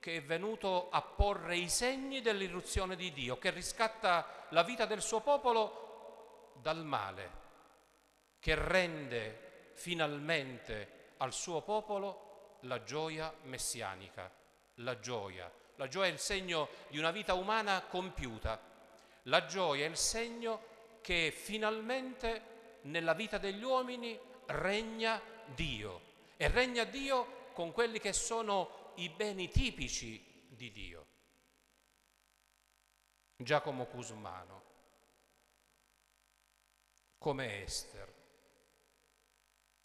che è venuto a porre i segni dell'irruzione di Dio, che riscatta la vita del suo popolo dal male, che rende finalmente al suo popolo la gioia messianica, la gioia. La gioia è il segno di una vita umana compiuta, la gioia è il segno che finalmente nella vita degli uomini regna Dio e regna Dio con quelli che sono i beni tipici di Dio. Giacomo Cusmano, come Esther,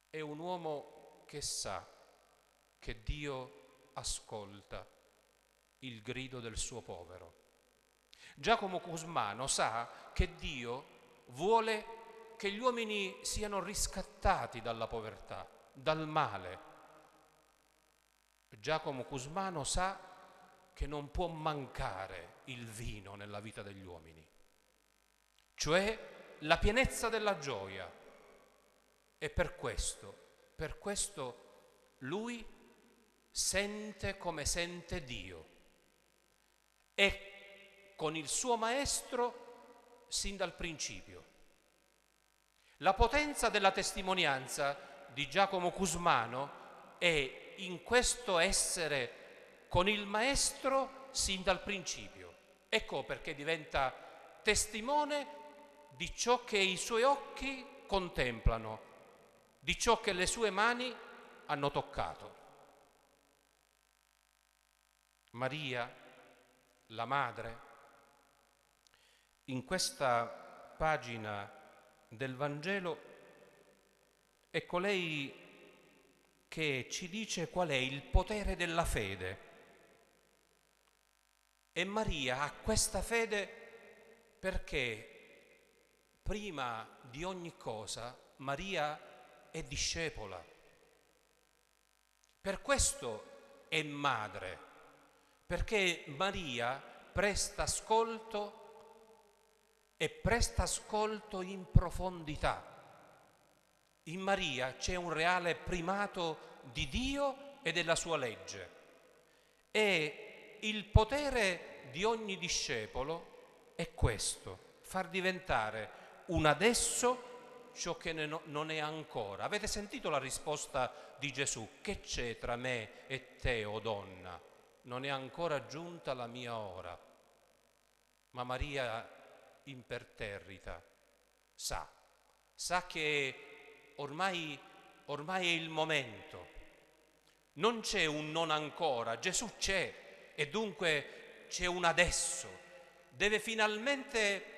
è un uomo che sa che Dio ascolta il grido del suo povero. Giacomo Cusmano sa che Dio vuole che gli uomini siano riscattati dalla povertà, dal male, Giacomo Cusmano sa che non può mancare il vino nella vita degli uomini, cioè la pienezza della gioia. E per questo, per questo lui sente come sente Dio e con il suo maestro sin dal principio. La potenza della testimonianza di Giacomo Cusmano è in questo essere con il maestro sin dal principio. Ecco perché diventa testimone di ciò che i suoi occhi contemplano, di ciò che le sue mani hanno toccato. Maria, la madre, in questa pagina del Vangelo è colei che ci dice qual è il potere della fede. E Maria ha questa fede perché prima di ogni cosa Maria è discepola. Per questo è madre, perché Maria presta ascolto e presta ascolto in profondità. In Maria c'è un reale primato di Dio e della sua legge. E il potere di ogni discepolo è questo, far diventare un adesso ciò che non è ancora. Avete sentito la risposta di Gesù? Che c'è tra me e te, o oh donna? Non è ancora giunta la mia ora. Ma Maria imperterrita sa, sa che ormai, ormai è il momento. Non c'è un non ancora, Gesù c'è e dunque c'è un adesso. Deve finalmente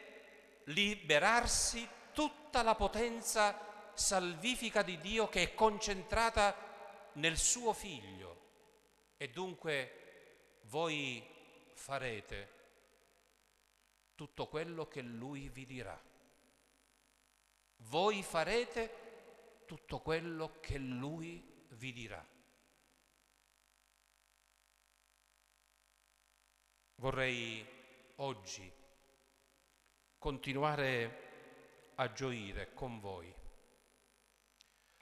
liberarsi tutta la potenza salvifica di Dio che è concentrata nel suo figlio. E dunque voi farete tutto quello che lui vi dirà. Voi farete tutto quello che lui vi dirà. Vorrei oggi continuare a gioire con voi,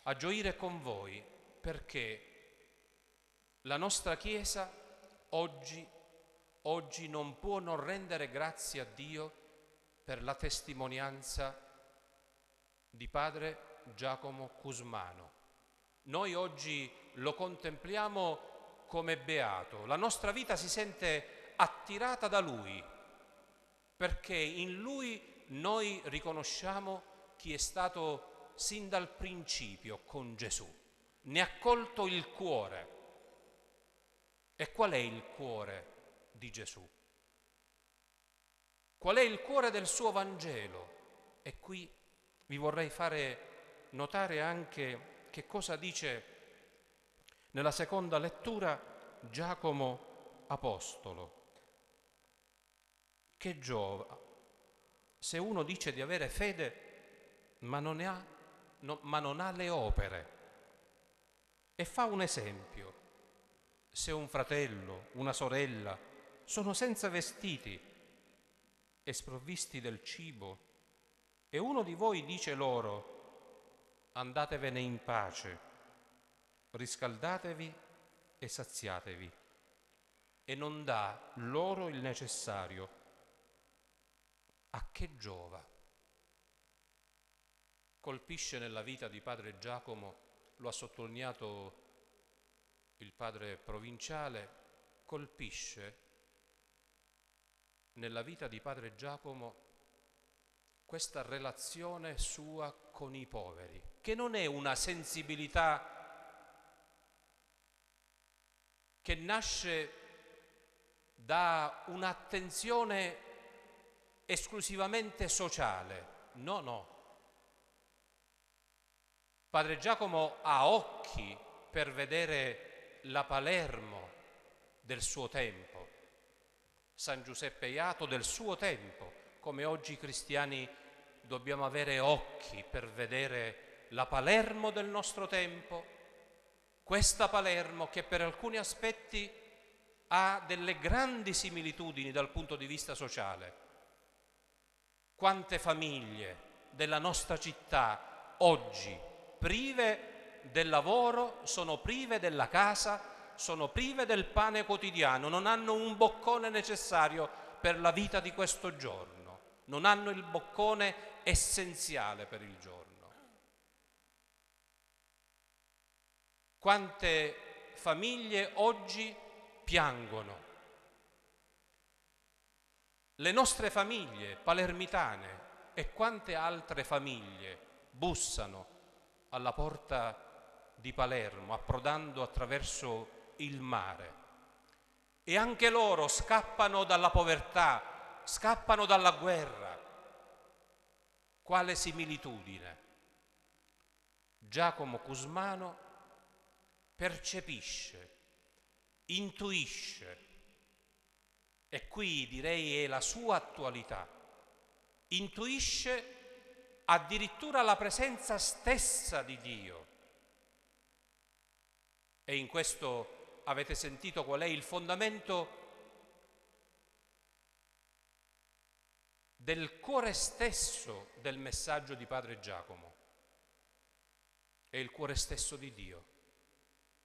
a gioire con voi perché la nostra Chiesa oggi, oggi non può non rendere grazie a Dio per la testimonianza di padre Giacomo Cusmano. Noi oggi lo contempliamo come beato, la nostra vita si sente attirata da lui, perché in lui noi riconosciamo chi è stato sin dal principio con Gesù, ne ha colto il cuore. E qual è il cuore di Gesù? Qual è il cuore del suo Vangelo? E qui vi vorrei fare notare anche che cosa dice nella seconda lettura Giacomo Apostolo che giova se uno dice di avere fede ma non, ha, no, ma non ha le opere. E fa un esempio. Se un fratello, una sorella sono senza vestiti e sprovvisti del cibo, e uno di voi dice loro, andatevene in pace, riscaldatevi e saziatevi, e non dà loro il necessario, a che giova? Colpisce nella vita di padre Giacomo, lo ha sottolineato il padre provinciale, colpisce nella vita di padre Giacomo questa relazione sua con i poveri, che non è una sensibilità che nasce da un'attenzione esclusivamente sociale. No, no. Padre Giacomo ha occhi per vedere la Palermo del suo tempo, San Giuseppe Iato del suo tempo, come oggi i cristiani dobbiamo avere occhi per vedere la Palermo del nostro tempo, questa Palermo che per alcuni aspetti ha delle grandi similitudini dal punto di vista sociale. Quante famiglie della nostra città oggi prive del lavoro, sono prive della casa, sono prive del pane quotidiano, non hanno un boccone necessario per la vita di questo giorno, non hanno il boccone essenziale per il giorno. Quante famiglie oggi piangono? Le nostre famiglie palermitane e quante altre famiglie bussano alla porta di Palermo, approdando attraverso il mare. E anche loro scappano dalla povertà, scappano dalla guerra. Quale similitudine? Giacomo Cusmano percepisce, intuisce, e qui direi è la sua attualità, intuisce addirittura la presenza stessa di Dio. E in questo avete sentito qual è il fondamento del cuore stesso del messaggio di Padre Giacomo. È il cuore stesso di Dio,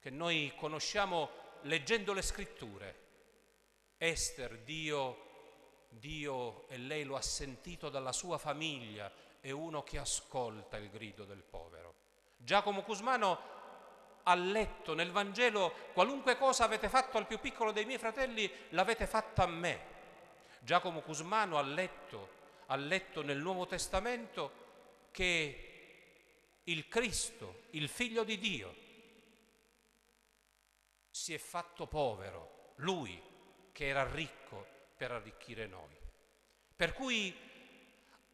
che noi conosciamo leggendo le scritture. Ester, Dio Dio e lei lo ha sentito dalla sua famiglia, è uno che ascolta il grido del povero. Giacomo Cusmano ha letto nel Vangelo qualunque cosa avete fatto al più piccolo dei miei fratelli l'avete fatta a me. Giacomo Cusmano ha letto, ha letto nel Nuovo Testamento che il Cristo, il figlio di Dio, si è fatto povero, lui che era ricco per arricchire noi. Per cui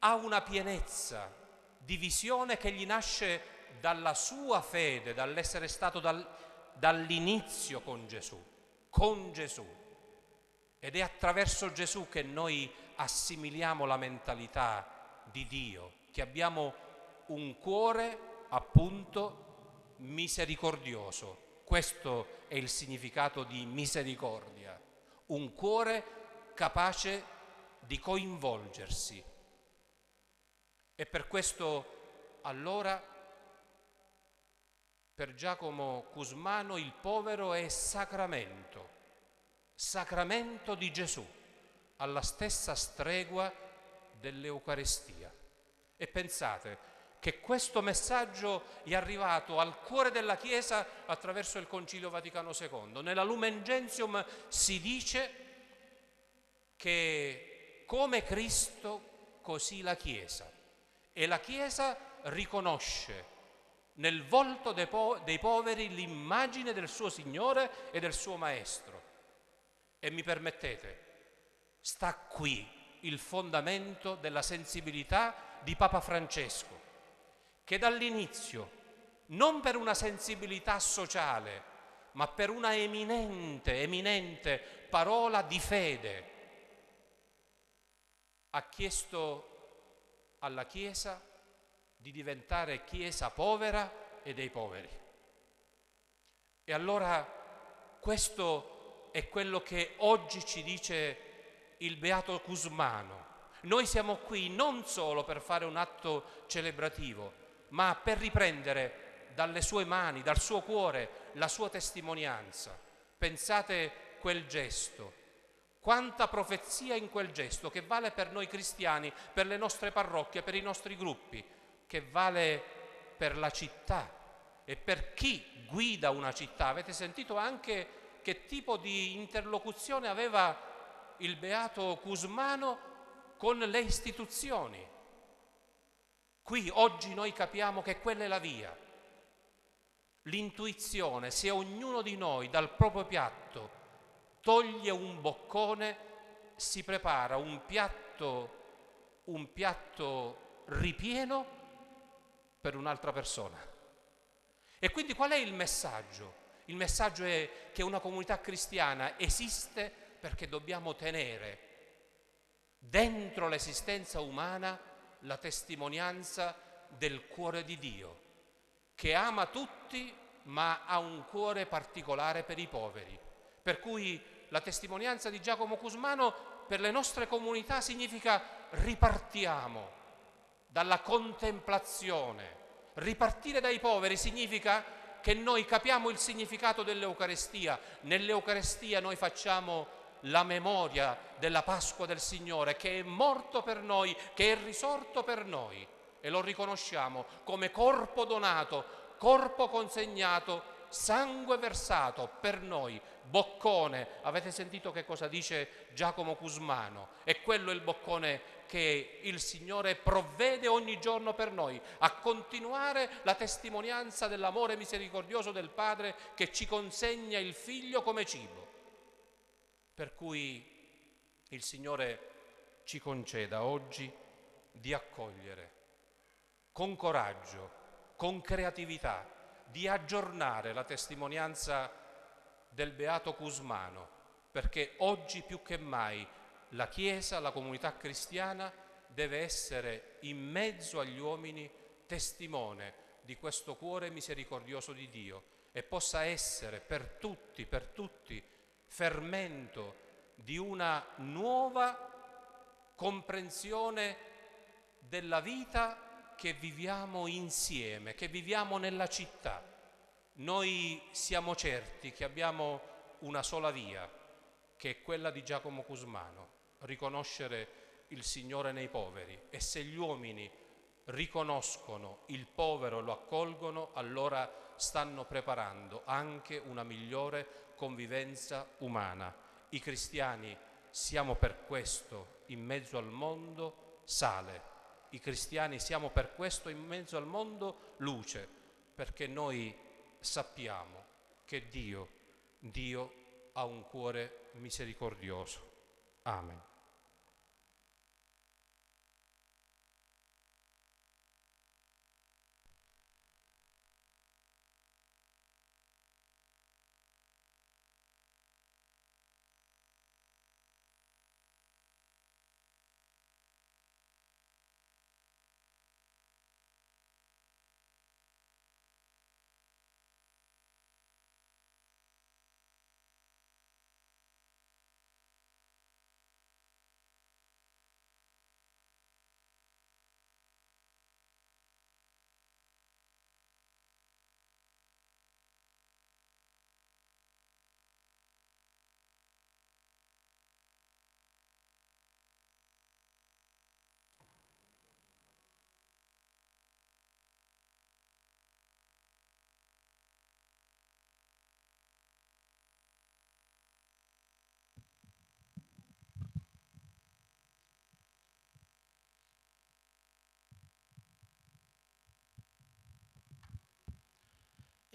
ha una pienezza di visione che gli nasce dalla sua fede, dall'essere stato dal, dall'inizio con Gesù, con Gesù. Ed è attraverso Gesù che noi assimiliamo la mentalità di Dio, che abbiamo un cuore appunto misericordioso. Questo è il significato di misericordia, un cuore capace di coinvolgersi. E per questo allora per Giacomo Cusmano il povero è sacramento, sacramento di Gesù, alla stessa stregua dell'Eucarestia. E pensate che questo messaggio è arrivato al cuore della Chiesa attraverso il Concilio Vaticano II. Nella Lumen Gentium si dice che come Cristo, così la Chiesa. E la Chiesa riconosce nel volto dei, po- dei poveri l'immagine del suo Signore e del suo Maestro. E mi permettete, sta qui il fondamento della sensibilità di Papa Francesco, che dall'inizio, non per una sensibilità sociale, ma per una eminente, eminente parola di fede, ha chiesto alla Chiesa di diventare Chiesa povera e dei poveri. E allora questo è quello che oggi ci dice il Beato Cusmano. Noi siamo qui non solo per fare un atto celebrativo, ma per riprendere dalle sue mani, dal suo cuore, la sua testimonianza. Pensate quel gesto quanta profezia in quel gesto che vale per noi cristiani, per le nostre parrocchie, per i nostri gruppi, che vale per la città e per chi guida una città. Avete sentito anche che tipo di interlocuzione aveva il beato Cusmano con le istituzioni. Qui oggi noi capiamo che quella è la via. L'intuizione, se ognuno di noi dal proprio piatto toglie un boccone, si prepara un piatto, un piatto ripieno per un'altra persona. E quindi qual è il messaggio? Il messaggio è che una comunità cristiana esiste perché dobbiamo tenere dentro l'esistenza umana la testimonianza del cuore di Dio, che ama tutti ma ha un cuore particolare per i poveri. Per cui la testimonianza di Giacomo Cusmano per le nostre comunità significa ripartiamo dalla contemplazione. Ripartire dai poveri significa che noi capiamo il significato dell'Eucarestia. Nell'Eucarestia noi facciamo la memoria della Pasqua del Signore che è morto per noi, che è risorto per noi e lo riconosciamo come corpo donato, corpo consegnato sangue versato per noi, boccone, avete sentito che cosa dice Giacomo Cusmano? E quello è il boccone che il Signore provvede ogni giorno per noi, a continuare la testimonianza dell'amore misericordioso del Padre che ci consegna il Figlio come cibo. Per cui il Signore ci conceda oggi di accogliere con coraggio, con creatività, di aggiornare la testimonianza del Beato Cusmano, perché oggi più che mai la Chiesa, la comunità cristiana deve essere in mezzo agli uomini testimone di questo cuore misericordioso di Dio e possa essere per tutti, per tutti, fermento di una nuova comprensione della vita che viviamo insieme, che viviamo nella città. Noi siamo certi che abbiamo una sola via, che è quella di Giacomo Cusmano, riconoscere il Signore nei poveri e se gli uomini riconoscono il povero e lo accolgono, allora stanno preparando anche una migliore convivenza umana. I cristiani siamo per questo in mezzo al mondo sale, i cristiani siamo per questo in mezzo al mondo luce, perché noi sappiamo che Dio, Dio ha un cuore misericordioso. Amen.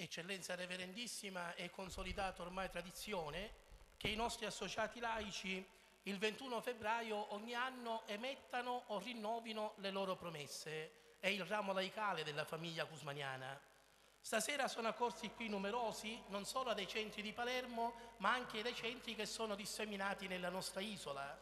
Eccellenza Reverendissima, è consolidata ormai tradizione che i nostri associati laici il 21 febbraio ogni anno emettano o rinnovino le loro promesse. È il ramo laicale della famiglia cusmaniana. Stasera sono accorsi qui numerosi, non solo dai centri di Palermo, ma anche dai centri che sono disseminati nella nostra isola.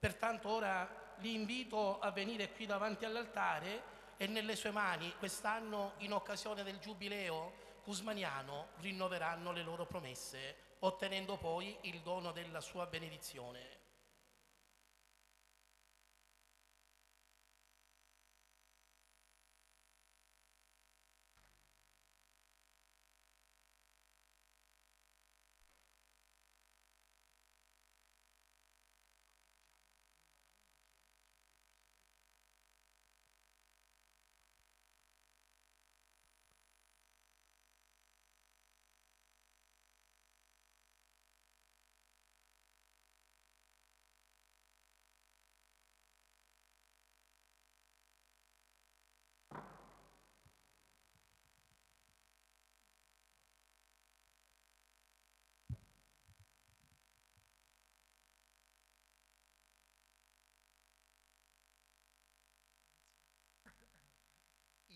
Pertanto ora li invito a venire qui davanti all'altare e nelle sue mani quest'anno, in occasione del Giubileo, Cusmaniano rinnoveranno le loro promesse, ottenendo poi il dono della sua benedizione.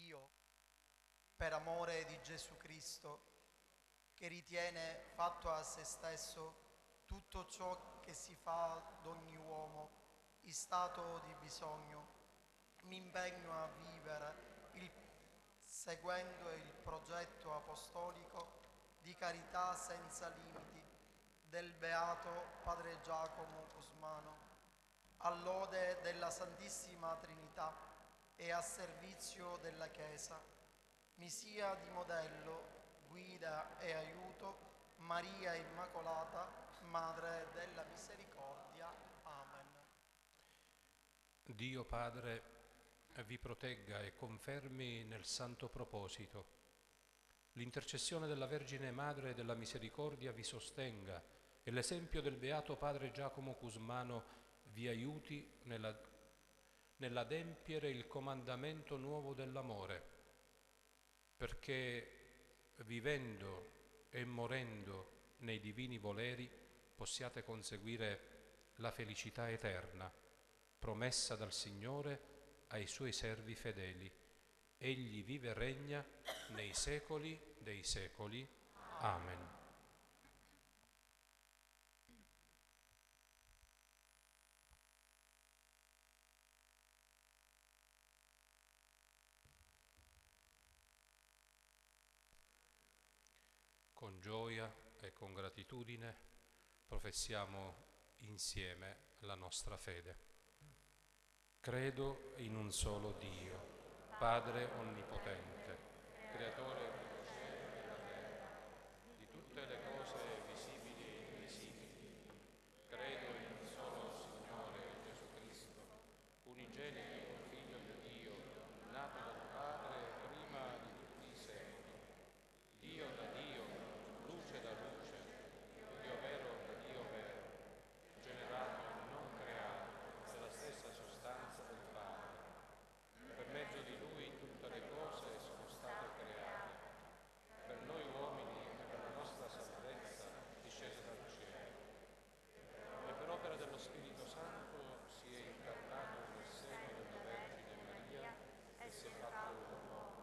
Io, per amore di Gesù Cristo, che ritiene fatto a se stesso tutto ciò che si fa ad ogni uomo in stato di bisogno, mi impegno a vivere il- seguendo il progetto apostolico di carità senza limiti del beato Padre Giacomo Cusmano, all'ode della Santissima Trinità e a servizio della Chiesa. Mi sia di modello, guida e aiuto Maria Immacolata, Madre della Misericordia. Amen. Dio Padre vi protegga e confermi nel santo proposito. L'intercessione della Vergine Madre della Misericordia vi sostenga e l'esempio del Beato Padre Giacomo Cusmano vi aiuti nella, nell'adempiere il comandamento nuovo dell'amore, perché vivendo e morendo nei divini voleri possiate conseguire la felicità eterna, promessa dal Signore ai suoi servi fedeli. Egli vive e regna nei secoli dei secoli. Amen. Con gioia e con gratitudine professiamo insieme la nostra fede. Credo in un solo Dio, Padre Onnipotente, Creatore del cielo e della terra, di tutte le cose visibili e invisibili. Credo in un solo Signore Gesù Cristo, unigenito Figlio di Dio, nato dal Padre prima di tutti i secoli, Dio da Dio, luce da luce, Dio vero da Dio vero, generato e non creato, della stessa sostanza del Padre. Per mezzo di Lui tutte le cose sono state create. Per noi uomini e per la nostra salvezza discese dal cielo. E per opera dello Spirito Santo si è incarnato nel seno della Vergine Maria e si è fatto uomo.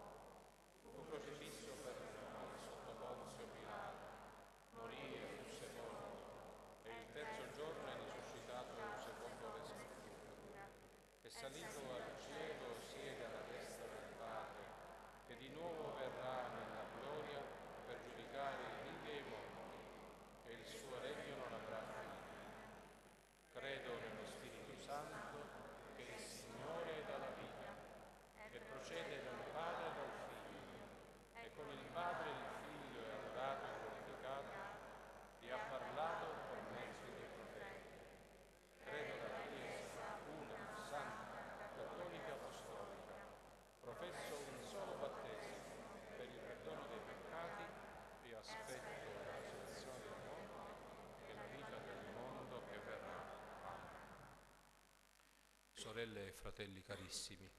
Fu crocifisso per noi sotto Ponzio Pilato, morì e fu sepolto, e il terzo giorno è risuscitato secondo le scritture. È salito al cielo, siede alla destra del Padre, e di nuovo verrà nella gloria per giudicare i vivi e i morti, e il suo regno non avrà fine. Credo nello Spirito Santo, che è Signore e dà la vita, e procede dal Padre e dal Figlio, e con il Padre e il Figlio è adorato e glorificato, vi ha parlato per mezzo dei profeti. Credo nella Chiesa, una, santa, cattolica apostolica. Professo un solo battesimo per il perdono dei peccati e aspetto la resurrezione dei morti e la vita del mondo che verrà. Amen. Sorelle e fratelli carissimi,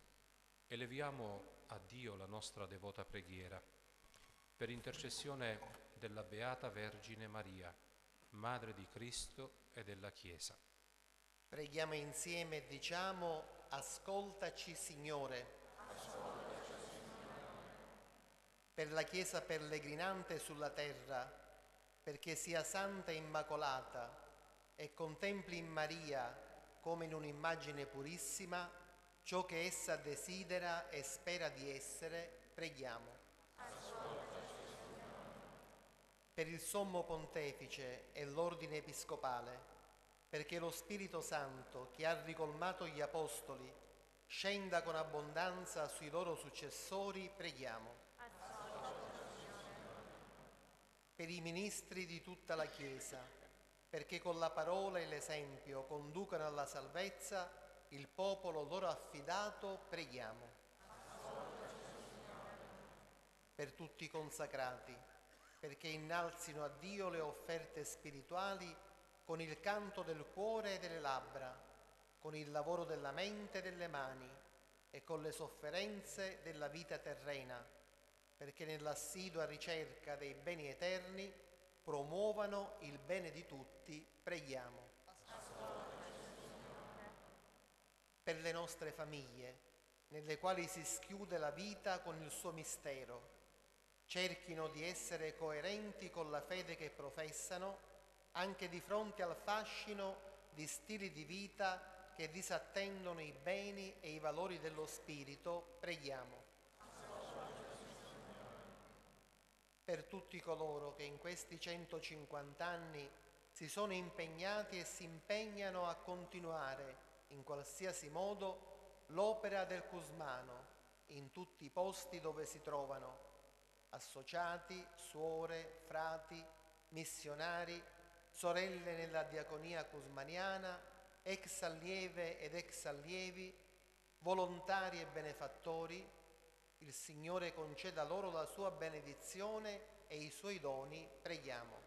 eleviamo a Dio la nostra devota preghiera per intercessione della Beata Vergine Maria, Madre di Cristo e della Chiesa. Preghiamo insieme e diciamo, ascoltaci Signore. Per la Chiesa pellegrinante sulla terra, perché sia santa e immacolata e contempli in Maria come in un'immagine purissima ciò che essa desidera e spera di essere, preghiamo. Per il Sommo Pontefice e l'Ordine Episcopale, perché lo Spirito Santo che ha ricolmato gli Apostoli scenda con abbondanza sui loro successori, preghiamo. Per i ministri di tutta la Chiesa, perché con la parola e l'esempio conducano alla salvezza il popolo loro affidato, preghiamo. Per tutti i consacrati, perché innalzino a Dio le offerte spirituali con il canto del cuore e delle labbra, con il lavoro della mente e delle mani e con le sofferenze della vita terrena, perché nell'assidua ricerca dei beni eterni promuovano il bene di tutti, preghiamo. Per le nostre famiglie, nelle quali si schiude la vita con il suo mistero, cerchino di essere coerenti con la fede che professano anche di fronte al fascino di stili di vita che disattendono i beni e i valori dello spirito, preghiamo. Per tutti coloro che in questi 150 anni si sono impegnati e si impegnano a continuare in qualsiasi modo l'opera del Cusmano in tutti i posti dove si trovano, associati, suore, frati, missionari, sorelle nella diaconia cusmaniana, ex allieve ed ex allievi, volontari e benefattori, Il Signore conceda loro la sua benedizione e i suoi doni, preghiamo.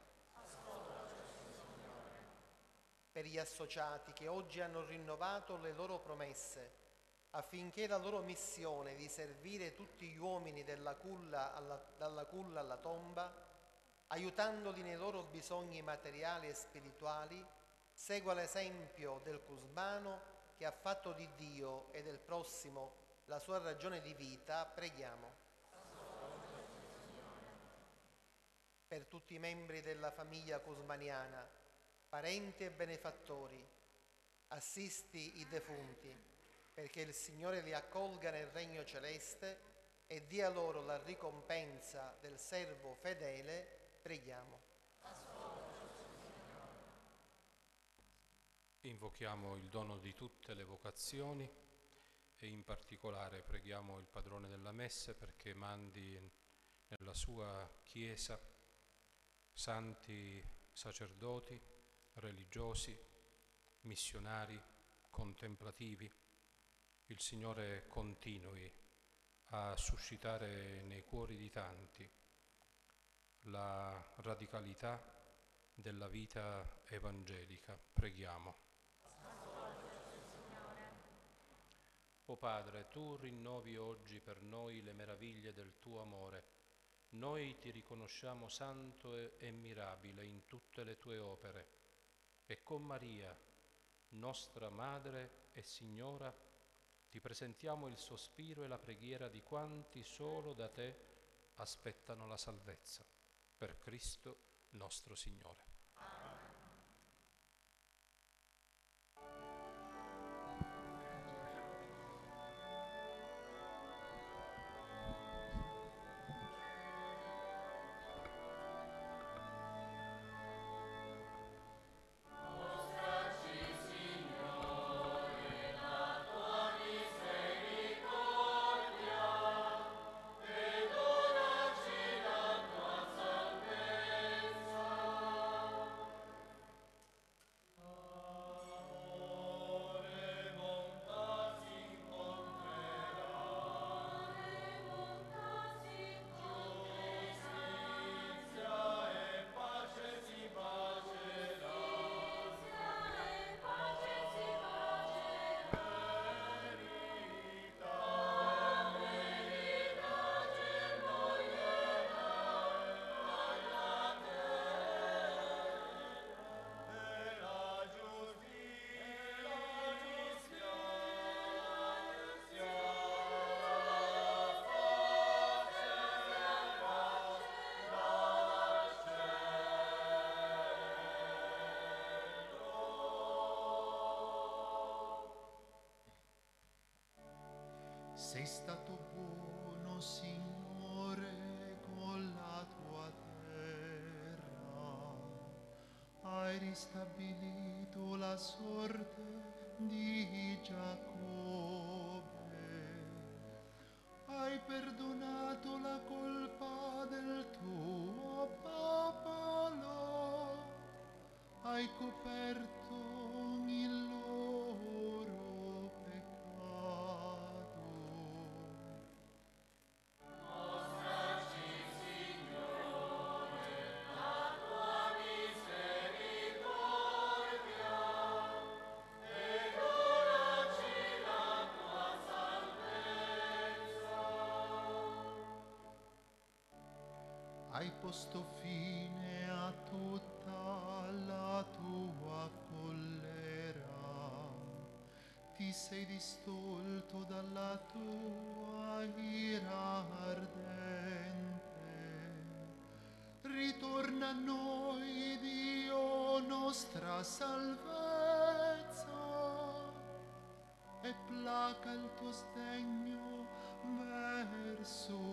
Per gli associati che oggi hanno rinnovato le loro promesse, affinché la loro missione di servire tutti gli uomini culla alla, dalla culla alla tomba, aiutandoli nei loro bisogni materiali e spirituali, segua l'esempio del Cusmano che ha fatto di Dio e del prossimo la sua ragione di vita, preghiamo. Per tutti i membri della famiglia cusmaniana, parenti e benefattori, assisti i defunti, perché il Signore li accolga nel regno celeste e dia loro la ricompensa del servo fedele, preghiamo. Invochiamo il dono di tutte le vocazioni e in particolare preghiamo il padrone della messe perché mandi nella sua Chiesa santi sacerdoti, religiosi, missionari, contemplativi. Il Signore continui a suscitare nei cuori di tanti la radicalità della vita evangelica. Preghiamo. O Padre, tu rinnovi oggi per noi le meraviglie del tuo amore. Noi ti riconosciamo santo e, mirabile in tutte le tue opere e con Maria, nostra Madre e Signora, ti presentiamo il sospiro e la preghiera di quanti solo da te aspettano la salvezza. Per Cristo nostro Signore. Sei stato buono, Signore, con la tua terra. Hai ristabilito la sorte di Giacobbe. Hai perdonato posto fine a tutta la tua collera, ti sei distolto dalla tua ira ardente. Ritorna a noi, Dio, nostra salvezza, e placa il tuo sdegno verso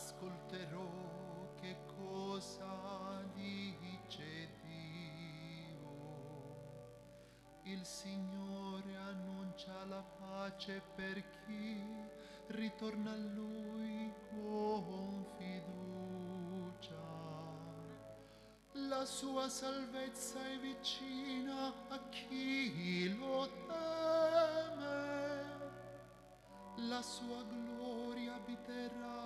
ascolterò che cosa dice Dio. Il Signore annuncia la pace per chi ritorna a Lui con fiducia. La sua salvezza è vicina a chi lo teme. La sua gloria abiterà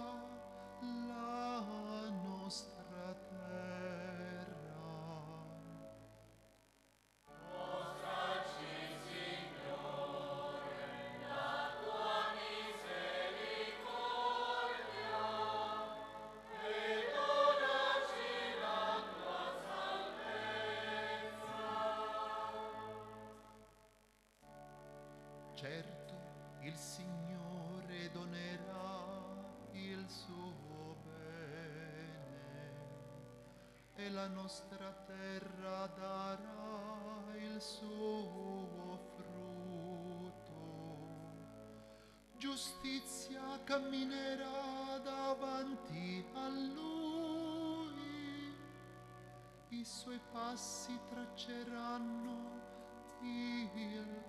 e la nostra terra darà il suo frutto. Giustizia camminerà davanti a lui, i suoi passi tracceranno il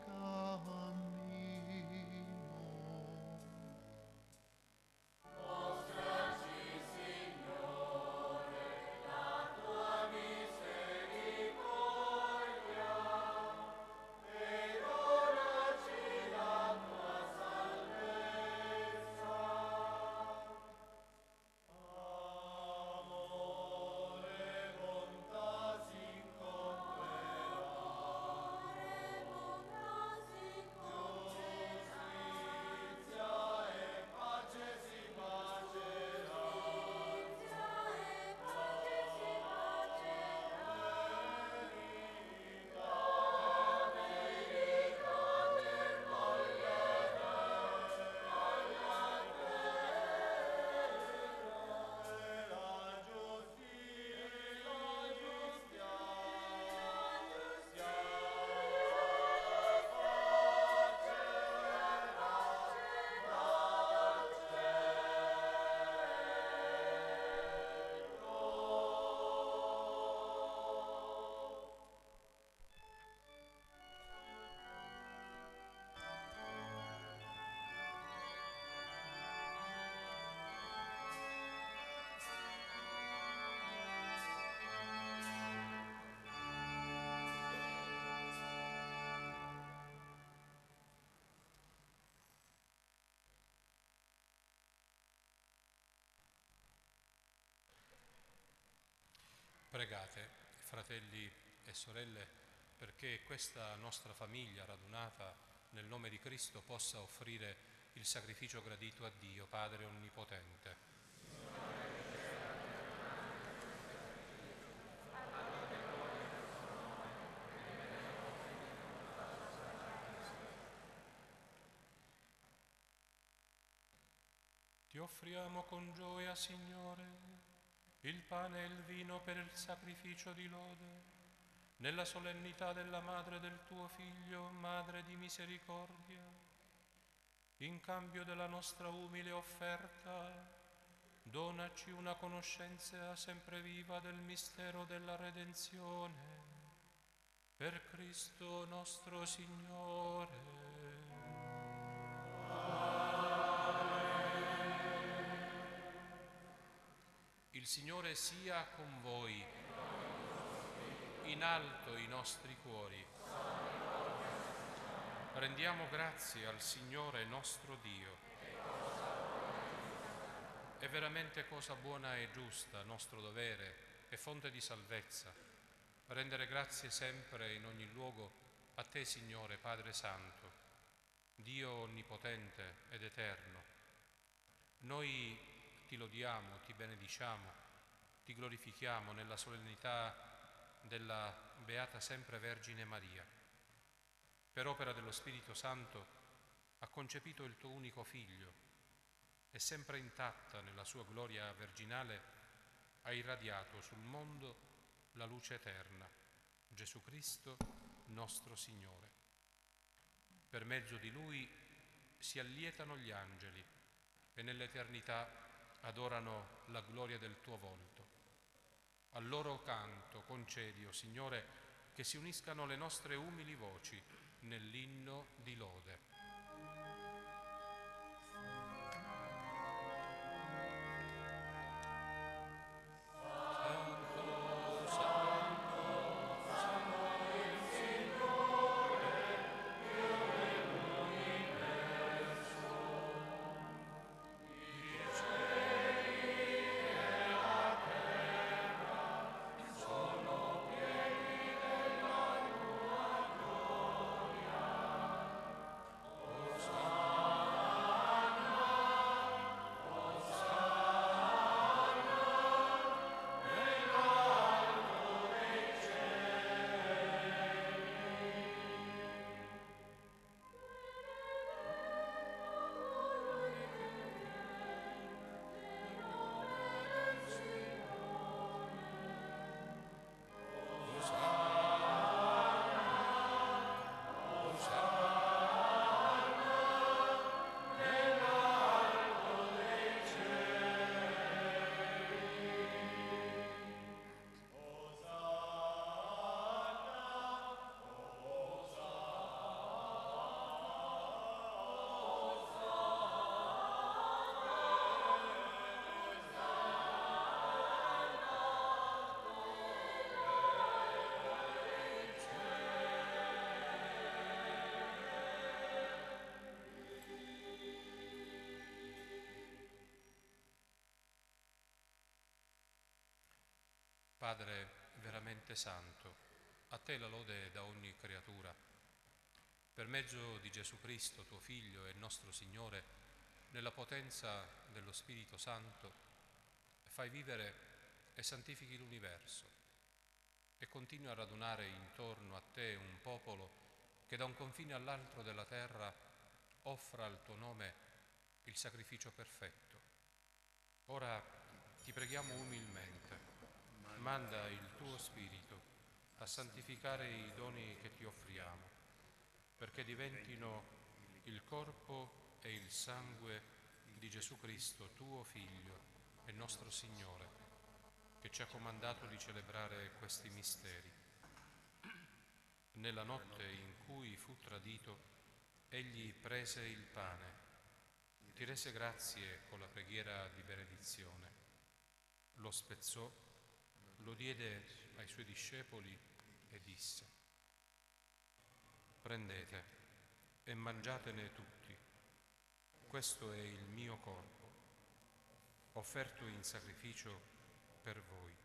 Pregate, fratelli e sorelle, perché questa nostra famiglia radunata nel nome di Cristo possa offrire il sacrificio gradito a Dio, Padre Onnipotente. Ti offriamo con gioia, Signore, il pane e il vino per il sacrificio di lode, nella solennità della madre del tuo figlio, madre di misericordia. In cambio della nostra umile offerta, donaci una conoscenza sempre viva del mistero della redenzione. Per Cristo nostro Signore. Signore sia con voi, in alto i nostri cuori. Rendiamo grazie al Signore nostro Dio. È veramente cosa buona e giusta, nostro dovere e fonte di salvezza, rendere grazie sempre in ogni luogo a te, Signore Padre Santo, Dio onnipotente ed eterno. Noi ti lodiamo, ti benediciamo, ti glorifichiamo nella solennità della Beata Sempre Vergine Maria. Per opera dello Spirito Santo ha concepito il tuo unico Figlio e sempre intatta nella sua gloria virginale ha irradiato sul mondo la luce eterna, Gesù Cristo nostro Signore. Per mezzo di Lui si allietano gli angeli e nell'eternità adorano la gloria del tuo volto. Al loro canto concedi, o oh Signore, che si uniscano le nostre umili voci nell'inno di lode. Padre veramente santo, a te la lode da ogni creatura. Per mezzo di Gesù Cristo, tuo Figlio e nostro Signore, nella potenza dello Spirito Santo, fai vivere e santifichi l'universo e continui a radunare intorno a te un popolo che da un confine all'altro della terra offra al tuo nome il sacrificio perfetto. Ora ti preghiamo umilmente manda il tuo Spirito a santificare i doni che ti offriamo, perché diventino il corpo e il sangue di Gesù Cristo, tuo Figlio e nostro Signore, che ci ha comandato di celebrare questi misteri. Nella notte in cui fu tradito, egli prese il pane, ti rese grazie con la preghiera di benedizione, lo spezzò lo diede ai suoi discepoli e disse, prendete e mangiatene tutti, questo è il mio corpo, offerto in sacrificio per voi.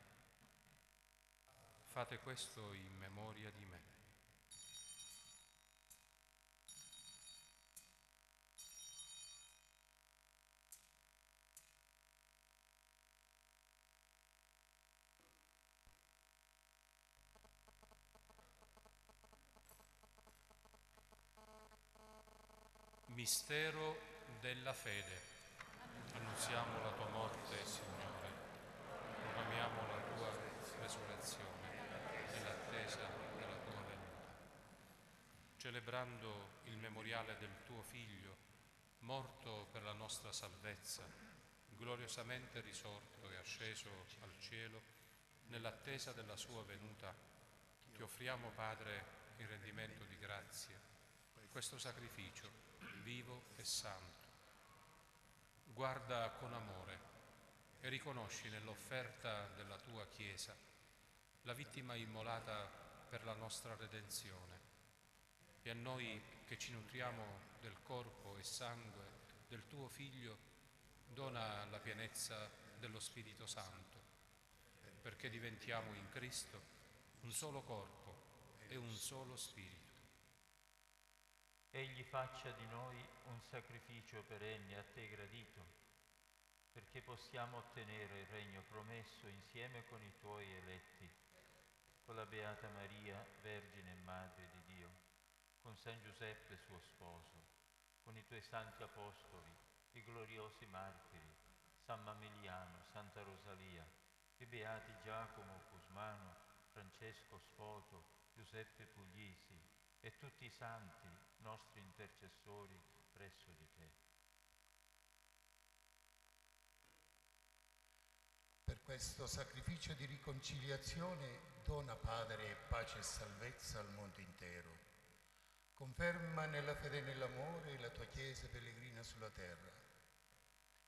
Fate questo in memoria di me. Mistero della fede. Annunziamo la tua morte, Signore. Proclamiamo la tua resurrezione attesa della tua venuta. Celebrando il memoriale del tuo Figlio, morto per la nostra salvezza, gloriosamente risorto e asceso al cielo, nell'attesa della sua venuta, ti offriamo, Padre, in rendimento di grazia, questo sacrificio vivo e santo. Guarda con amore e riconosci nell'offerta della tua Chiesa la vittima immolata per la nostra redenzione. E a noi che ci nutriamo del corpo e sangue del tuo Figlio, dona la pienezza dello Spirito Santo, perché diventiamo in Cristo un solo corpo e un solo Spirito. Egli faccia di noi un sacrificio perenne a te gradito, perché possiamo ottenere il regno promesso insieme con i tuoi eletti, con la Beata Maria, Vergine e Madre di con San Giuseppe suo sposo, con i tuoi santi apostoli, i gloriosi martiri, San Mameliano, Santa Rosalia, i beati Giacomo Cusmano, Francesco Spoto, Giuseppe Puglisi e tutti i santi nostri intercessori presso di te. Per questo sacrificio di riconciliazione dona Padre pace e salvezza al mondo intero. Conferma nella fede e nell'amore la tua Chiesa pellegrina sulla terra.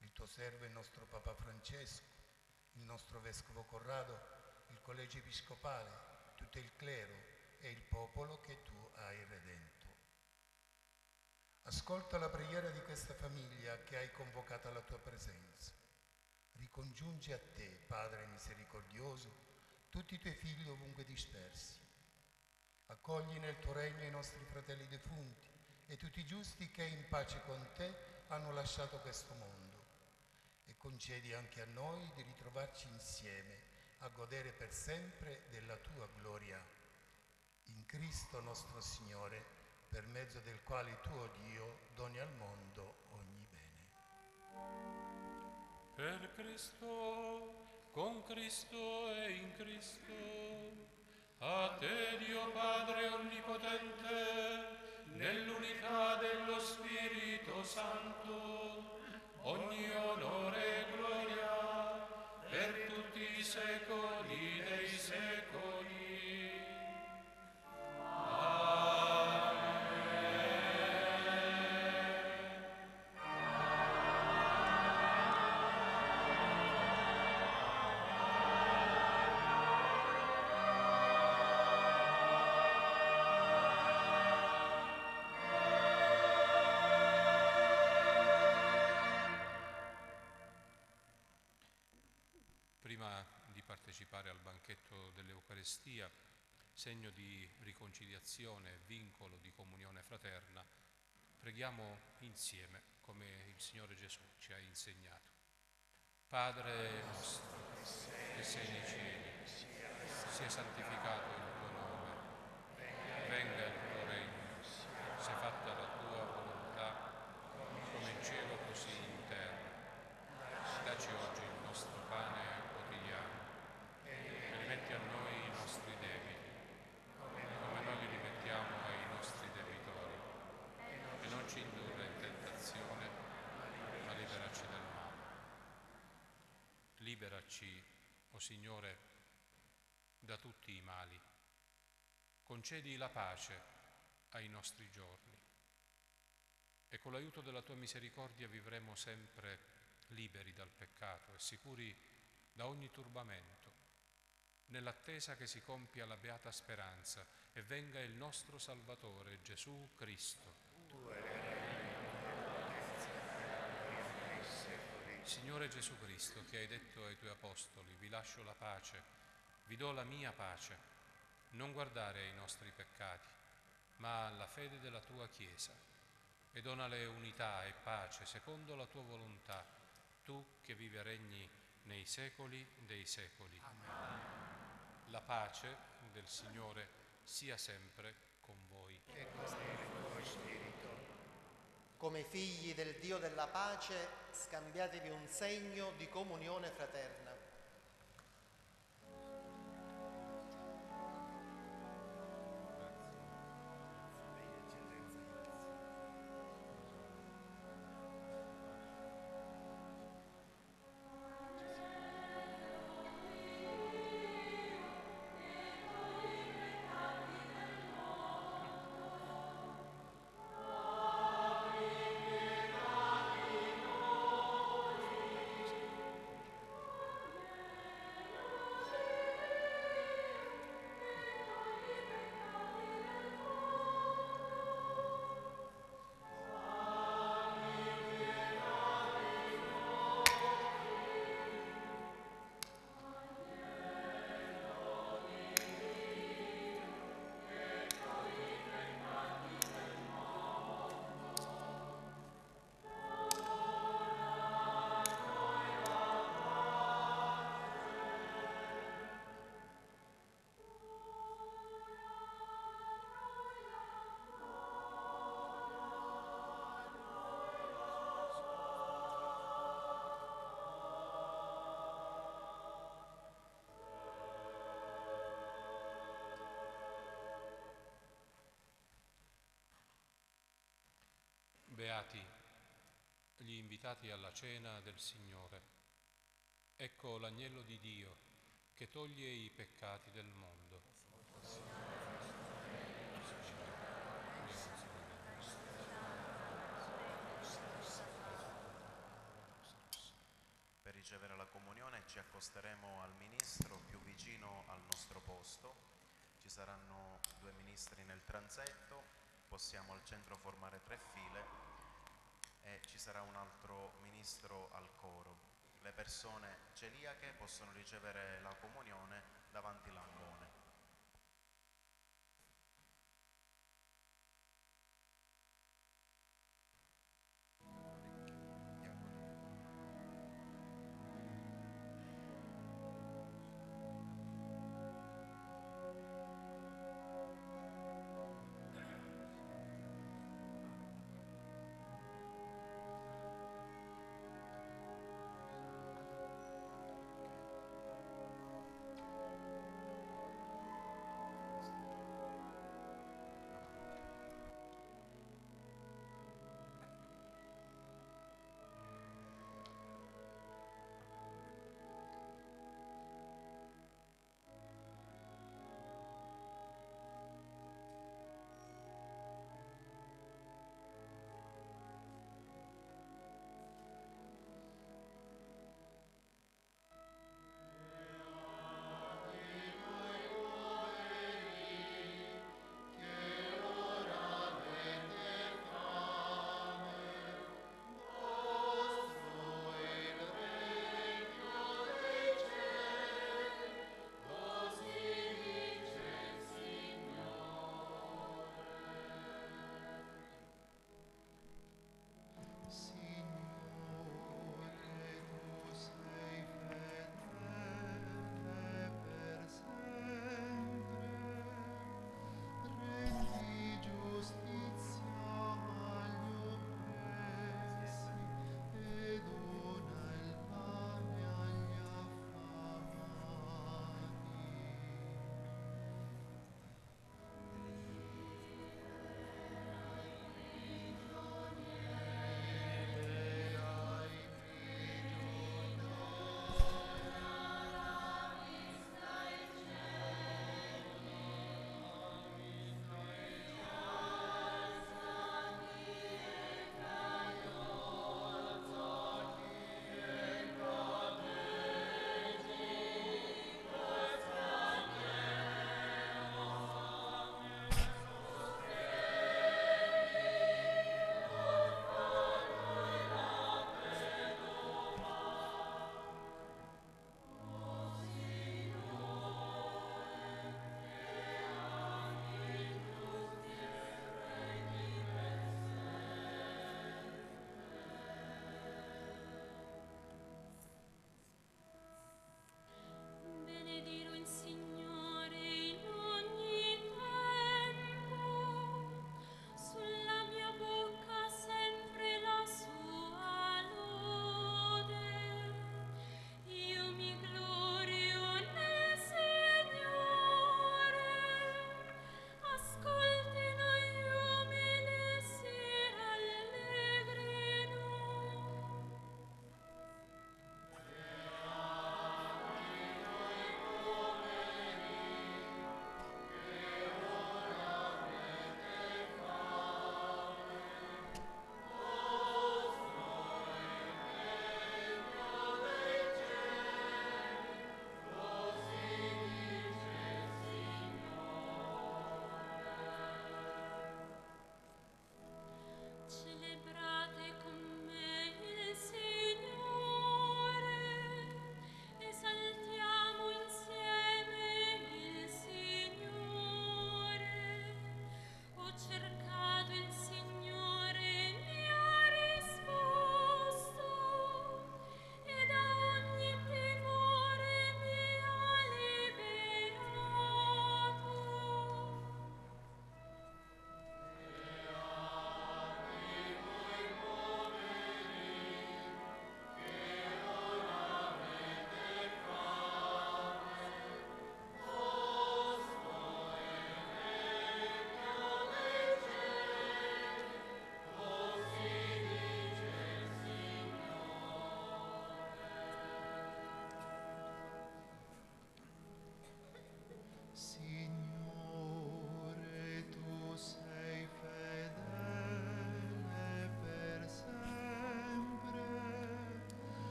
Il tuo servo, il nostro Papa Francesco, il nostro Vescovo Corrado, il Collegio Episcopale, tutto il clero e il popolo che tu hai redento. Ascolta la preghiera di questa famiglia che hai convocato alla tua presenza. Ricongiungi a te, Padre misericordioso, tutti i tuoi figli ovunque dispersi. Accogli nel tuo regno i nostri fratelli defunti e tutti i giusti che in pace con te hanno lasciato questo mondo. E concedi anche a noi di ritrovarci insieme a godere per sempre della tua gloria. In Cristo nostro Signore, per mezzo del quale tuo Dio doni al mondo ogni bene. Per Cristo, con Cristo e in Cristo, a te Dio Padre Onnipotente, nell'unità dello Spirito Santo, ogni onore e gloria per tutti i secoli dei secoli. Segno di riconciliazione vincolo di comunione fraterna, preghiamo insieme come il Signore Gesù ci ha insegnato. Padre nostro, che sei nei cieli, sia santificato il tuo nome, venga il tuo regno, sia fatta la tua volontà, come in cielo così in terra. Dacci oggi il nostro pane quotidiano e rimetti a noi i nostri debiti, come noi li rimettiamo ai nostri debitori, e non ci indurre in tentazione, ma liberaci dal male. Liberaci, o oh Signore, da tutti i mali. Concedi la pace ai nostri giorni e con l'aiuto della tua misericordia vivremo sempre liberi dal peccato e sicuri da ogni turbamento, nell'attesa che si compia la beata speranza e venga il nostro Salvatore Gesù Cristo. Signore Gesù Cristo, che hai detto ai tuoi apostoli, vi lascio la pace, vi do la mia pace, non guardare ai nostri peccati, ma alla fede della tua Chiesa, e donale unità e pace secondo la tua volontà, tu che vivi e regni nei secoli dei secoli. La pace del Signore sia sempre con voi. E con il tuo spirito. Come figli del Dio della pace, scambiatevi un segno di comunione fraterna. Invitati alla cena del Signore. Ecco l'agnello di Dio che toglie i peccati del mondo. Per ricevere la comunione ci accosteremo al ministro più vicino al nostro posto. Ci saranno due ministri nel transetto, possiamo al centro formare tre file e ci sarà un altro ministro al coro. Le persone celiache possono ricevere la comunione davanti all'ambone.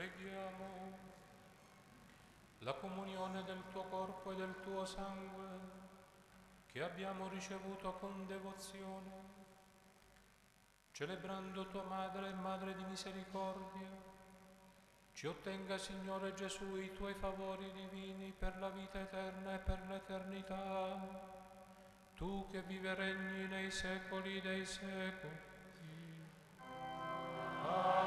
Preghiamo la comunione del tuo corpo e del tuo sangue che abbiamo ricevuto con devozione, celebrando tua madre e madre di misericordia, ci ottenga, Signore Gesù, i tuoi favori divini per la vita eterna e per l'eternità, tu che vive regni nei secoli dei secoli. Eternum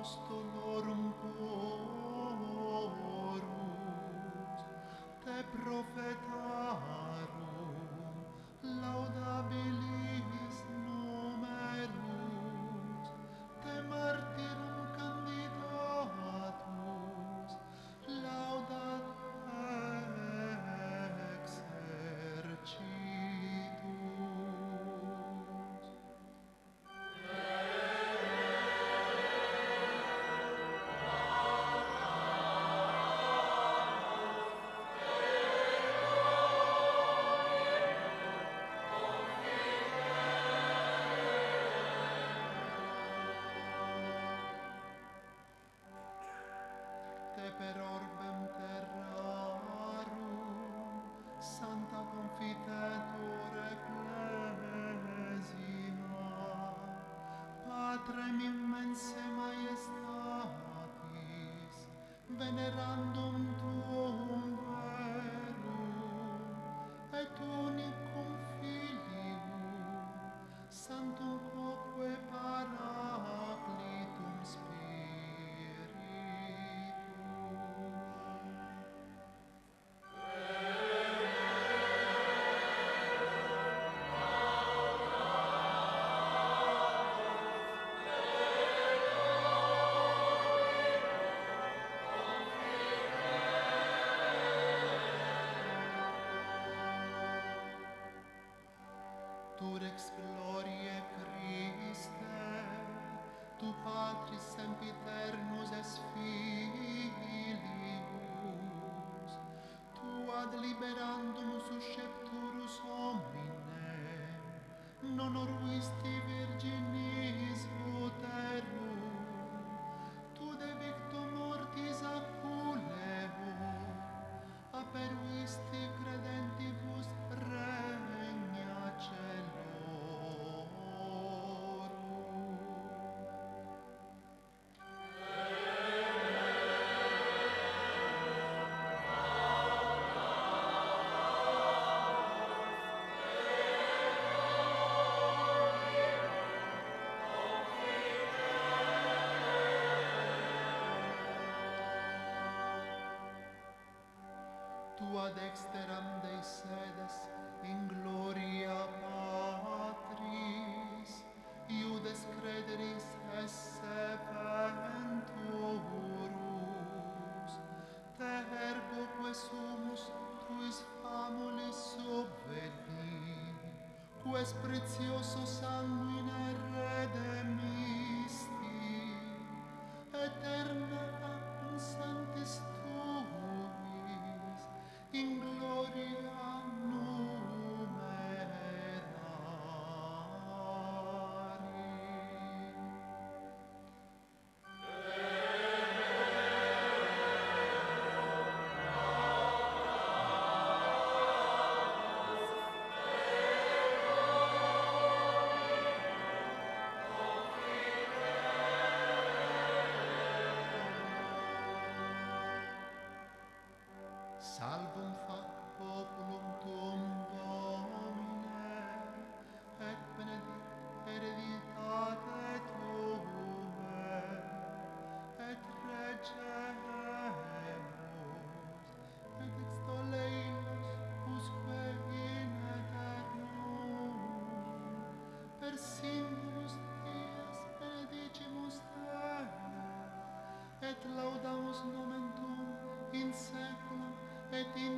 nostro lor time at ad exteram Dei sedes, in gloria Patris, iudes crederis esse venturus, te ergo que sumus tuis famulis subveni, ques precioso sanguis et laudamus nomen tuum in saeculum et in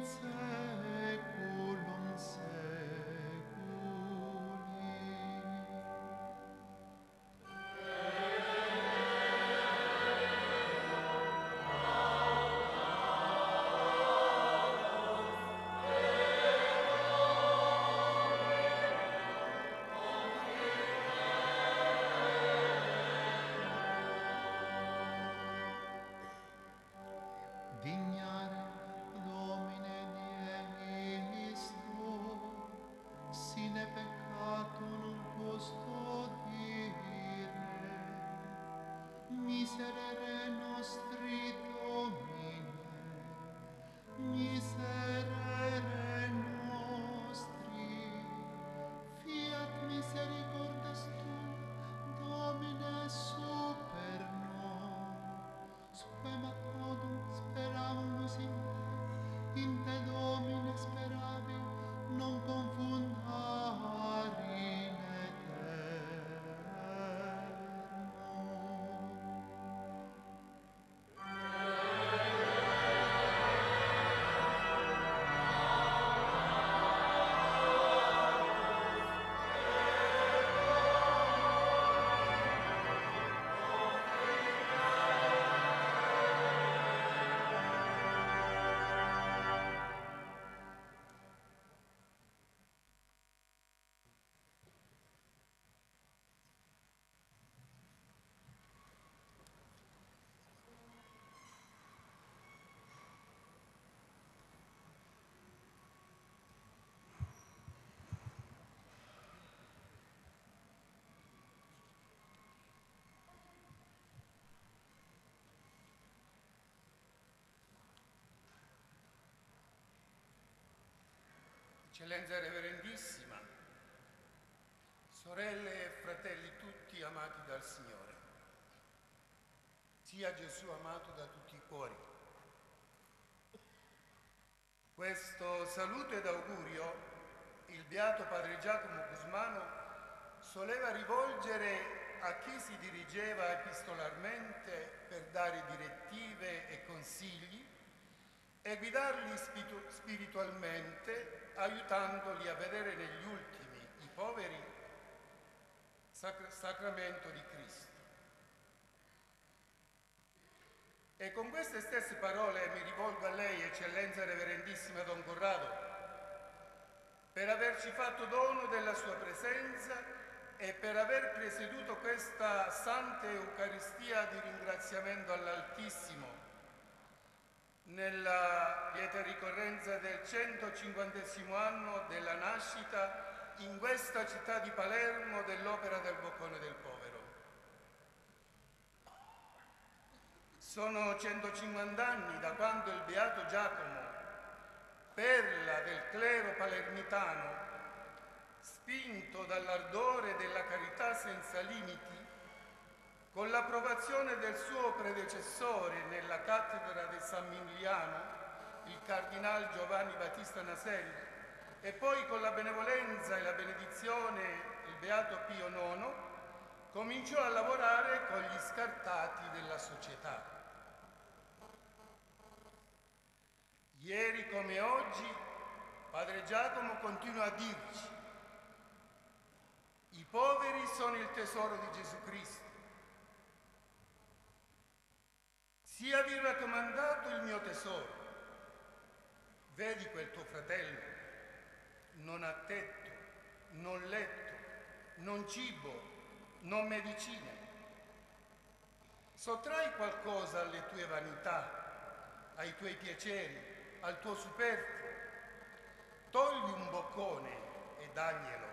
Eccellenza Reverendissima, sorelle e fratelli tutti amati dal Signore, sia Gesù amato da tutti i cuori. Questo saluto ed augurio il Beato Padre Giacomo Gusmano soleva rivolgere a chi si dirigeva epistolarmente per dare direttive e consigli e guidarli spitu- spiritualmente, aiutandoli a vedere negli ultimi, i poveri, sacra- sacramento di Cristo. E con queste stesse parole mi rivolgo a lei, Eccellenza Reverendissima Don Corrado, per averci fatto dono della sua presenza e per aver presieduto questa Santa Eucaristia di ringraziamento all'Altissimo nella lieta ricorrenza del 150 anno della nascita in questa città di Palermo dell'opera del Boccone del Povero. Sono 150 anni da quando il Beato Giacomo, perla del clero palermitano, spinto dall'ardore della carità senza limiti, con l'approvazione del suo predecessore nella cattedra di San Mimiliano, il Cardinal Giovanni Battista Naselli e poi con la benevolenza e la benedizione il Beato Pio IX cominciò a lavorare con gli scartati della società. Ieri come oggi Padre Giacomo continua a dirci, i poveri sono il tesoro di Gesù Cristo. Siavi raccomandato il mio tesoro. Vedi quel tuo fratello, non ha tetto, non letto, non cibo, non medicine. Sottrai qualcosa alle tue vanità, ai tuoi piaceri, al tuo superfluo. Togli un boccone e daglielo.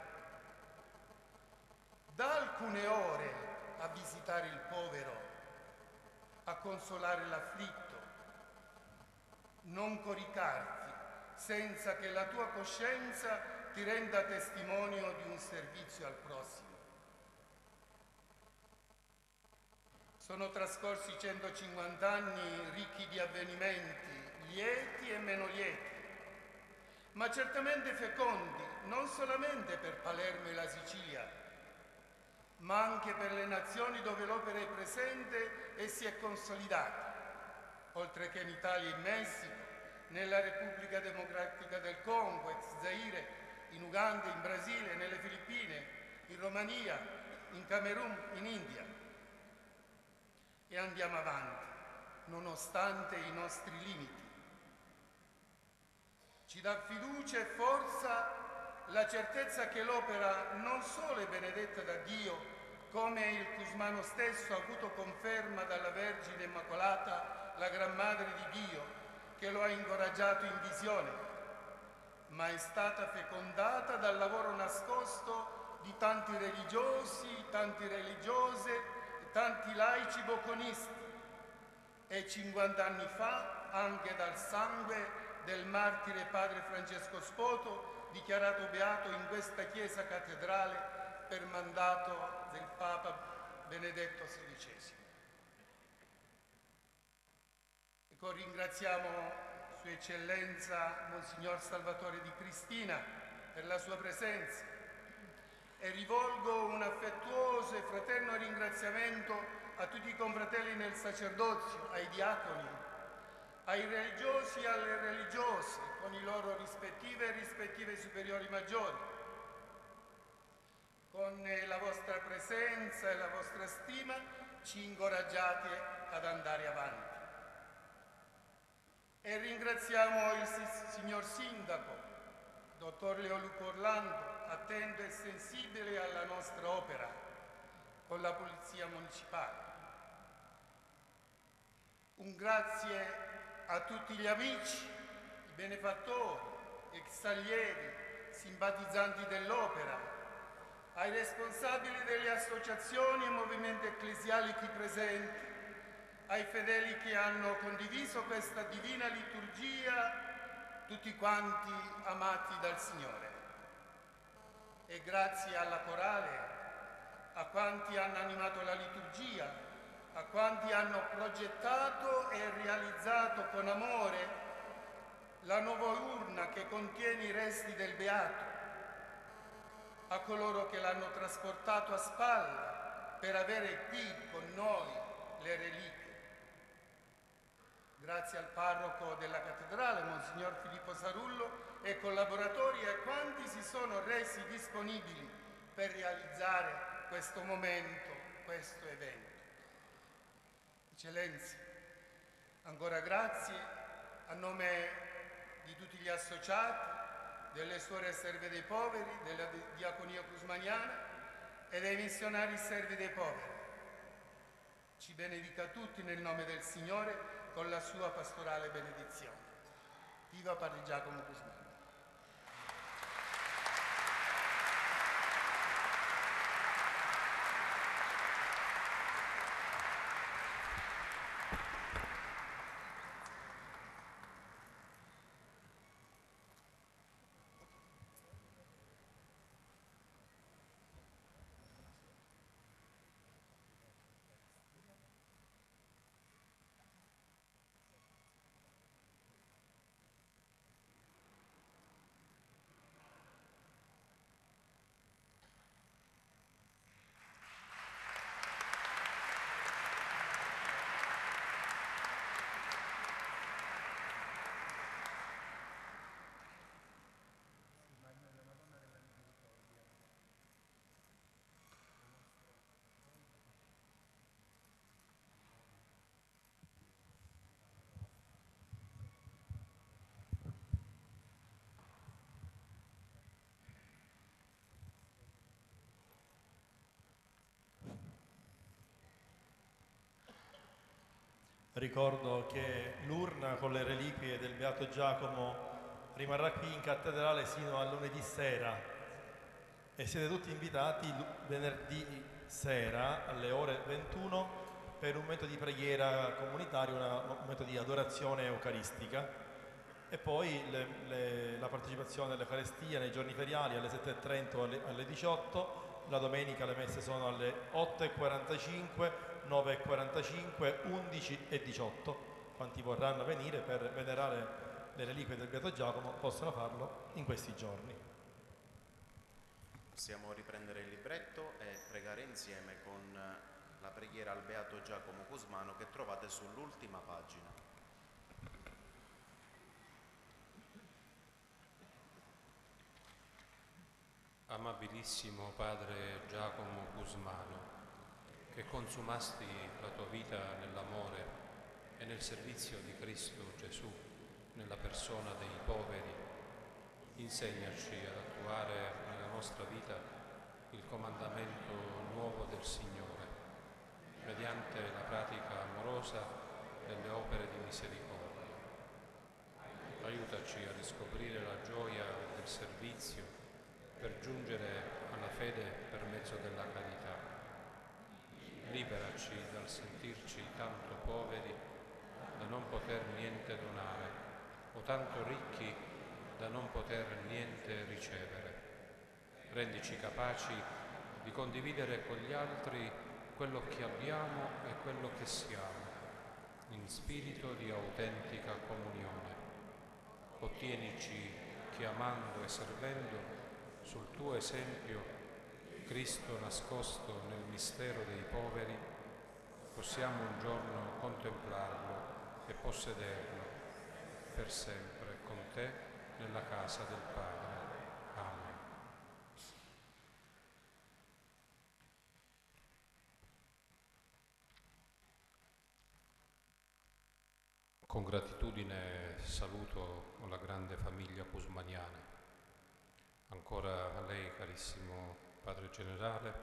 Da alcune ore a visitare il povero, a consolare l'afflitto. Non coricarti senza che la tua coscienza ti renda testimonio di un servizio al prossimo. Sono trascorsi 150 anni ricchi di avvenimenti, lieti e meno lieti, ma certamente fecondi, non solamente per Palermo e la Sicilia, ma anche per le nazioni dove l'opera è presente e si è consolidata, oltre che in Italia e in Messico, nella Repubblica Democratica del Congo, ex Zaire, in Uganda, in Brasile, nelle Filippine, in Romania, in Camerun, in India e andiamo avanti, nonostante i nostri limiti. Ci dà fiducia e forza la certezza che l'opera non solo è benedetta da Dio, come il Cusmano stesso ha avuto conferma dalla Vergine Immacolata, la Gran Madre di Dio, che lo ha incoraggiato in visione, ma è stata fecondata dal lavoro nascosto di tanti religiosi, tanti religiose tanti laici bocconisti e 50 anni fa anche dal sangue del martire padre Francesco Spoto, dichiarato beato in questa chiesa cattedrale per mandato del Papa Benedetto XVI. Ecco, ringraziamo Sua Eccellenza Monsignor Salvatore di Cristina per la sua presenza e rivolgo un affettuoso e fraterno ringraziamento a tutti i confratelli nel sacerdozio, ai diaconi, ai religiosi e alle religiose, con i loro rispettivi e rispettive superiori maggiori. Con la vostra presenza e la vostra stima ci incoraggiate ad andare avanti. E ringraziamo il signor Sindaco, dottor Leo Lupo Orlando, attento e sensibile alla nostra opera con la Polizia Municipale. Un grazie a tutti gli amici, i benefattori, ex allievi, simpatizzanti dell'opera, ai responsabili delle associazioni e movimenti ecclesiali qui presenti, ai fedeli che hanno condiviso questa divina liturgia, tutti quanti amati dal Signore. E grazie alla corale, a quanti hanno animato la liturgia, a quanti hanno progettato e realizzato con amore la nuova urna che contiene i resti del Beato, a coloro che l'hanno trasportato a spalla per avere qui con noi le reliquie. Grazie al parroco della cattedrale, Monsignor Filippo Sarullo, e collaboratori e quanti si sono resi disponibili per realizzare questo momento, questo evento. Eccellenze, ancora grazie a nome di tutti gli associati, delle suore serve dei poveri, della diaconia cusmaniana e dei missionari servi dei poveri. Ci benedica tutti nel nome del Signore con la sua pastorale benedizione. Viva Padre Giacomo Cusmano. Ricordo che l'urna con le reliquie del Beato Giacomo rimarrà qui in cattedrale sino a lunedì sera. E siete tutti invitati venerdì sera alle ore 21 per un momento di preghiera comunitario, una- un momento di adorazione eucaristica. E poi le- le- la partecipazione all'Eucaristia nei giorni feriali alle 7.30 o alle, alle 18, la domenica le messe sono alle 8.45, 9.45, 11 e 18. Quanti vorranno venire per venerare le reliquie del Beato Giacomo possono farlo in questi giorni. Possiamo riprendere il libretto e pregare insieme con la preghiera al Beato Giacomo Cusmano che trovate sull'ultima pagina. Amabilissimo Padre Giacomo Cusmano, che consumasti la tua vita nell'amore e nel servizio di Cristo Gesù nella persona dei poveri, insegnaci ad attuare nella nostra vita il comandamento nuovo del Signore, mediante la pratica amorosa delle opere di misericordia. Aiutaci a riscoprire la gioia del servizio per giungere alla fede per mezzo della carità. Liberaci dal sentirci tanto poveri da non poter niente donare o tanto ricchi da non poter niente ricevere. Rendici capaci di condividere con gli altri quello che abbiamo e quello che siamo, in spirito di autentica comunione. Ottienici che amando e servendo sul tuo esempio, Cristo nascosto nel mistero dei poveri, possiamo un giorno contemplarlo e possederlo per sempre con te nella casa del Padre. Amen. Con gratitudine saluto la grande famiglia cusmaniana. Ancora a lei, carissimo Padre Generale,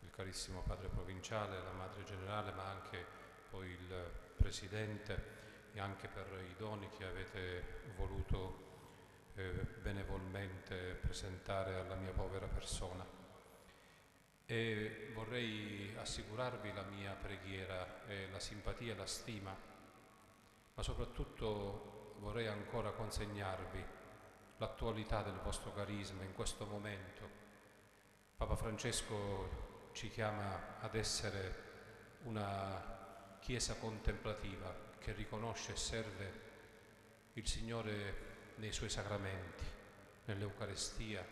il carissimo Padre Provinciale, la Madre Generale, ma anche poi il Presidente e anche per i doni che avete voluto eh, benevolmente presentare alla mia povera persona. E vorrei assicurarvi la mia preghiera e la simpatia e la stima, ma soprattutto vorrei ancora consegnarvi l'attualità del vostro carisma in questo momento. Papa Francesco ci chiama ad essere una Chiesa contemplativa che riconosce e serve il Signore nei suoi sacramenti, nell'Eucarestia,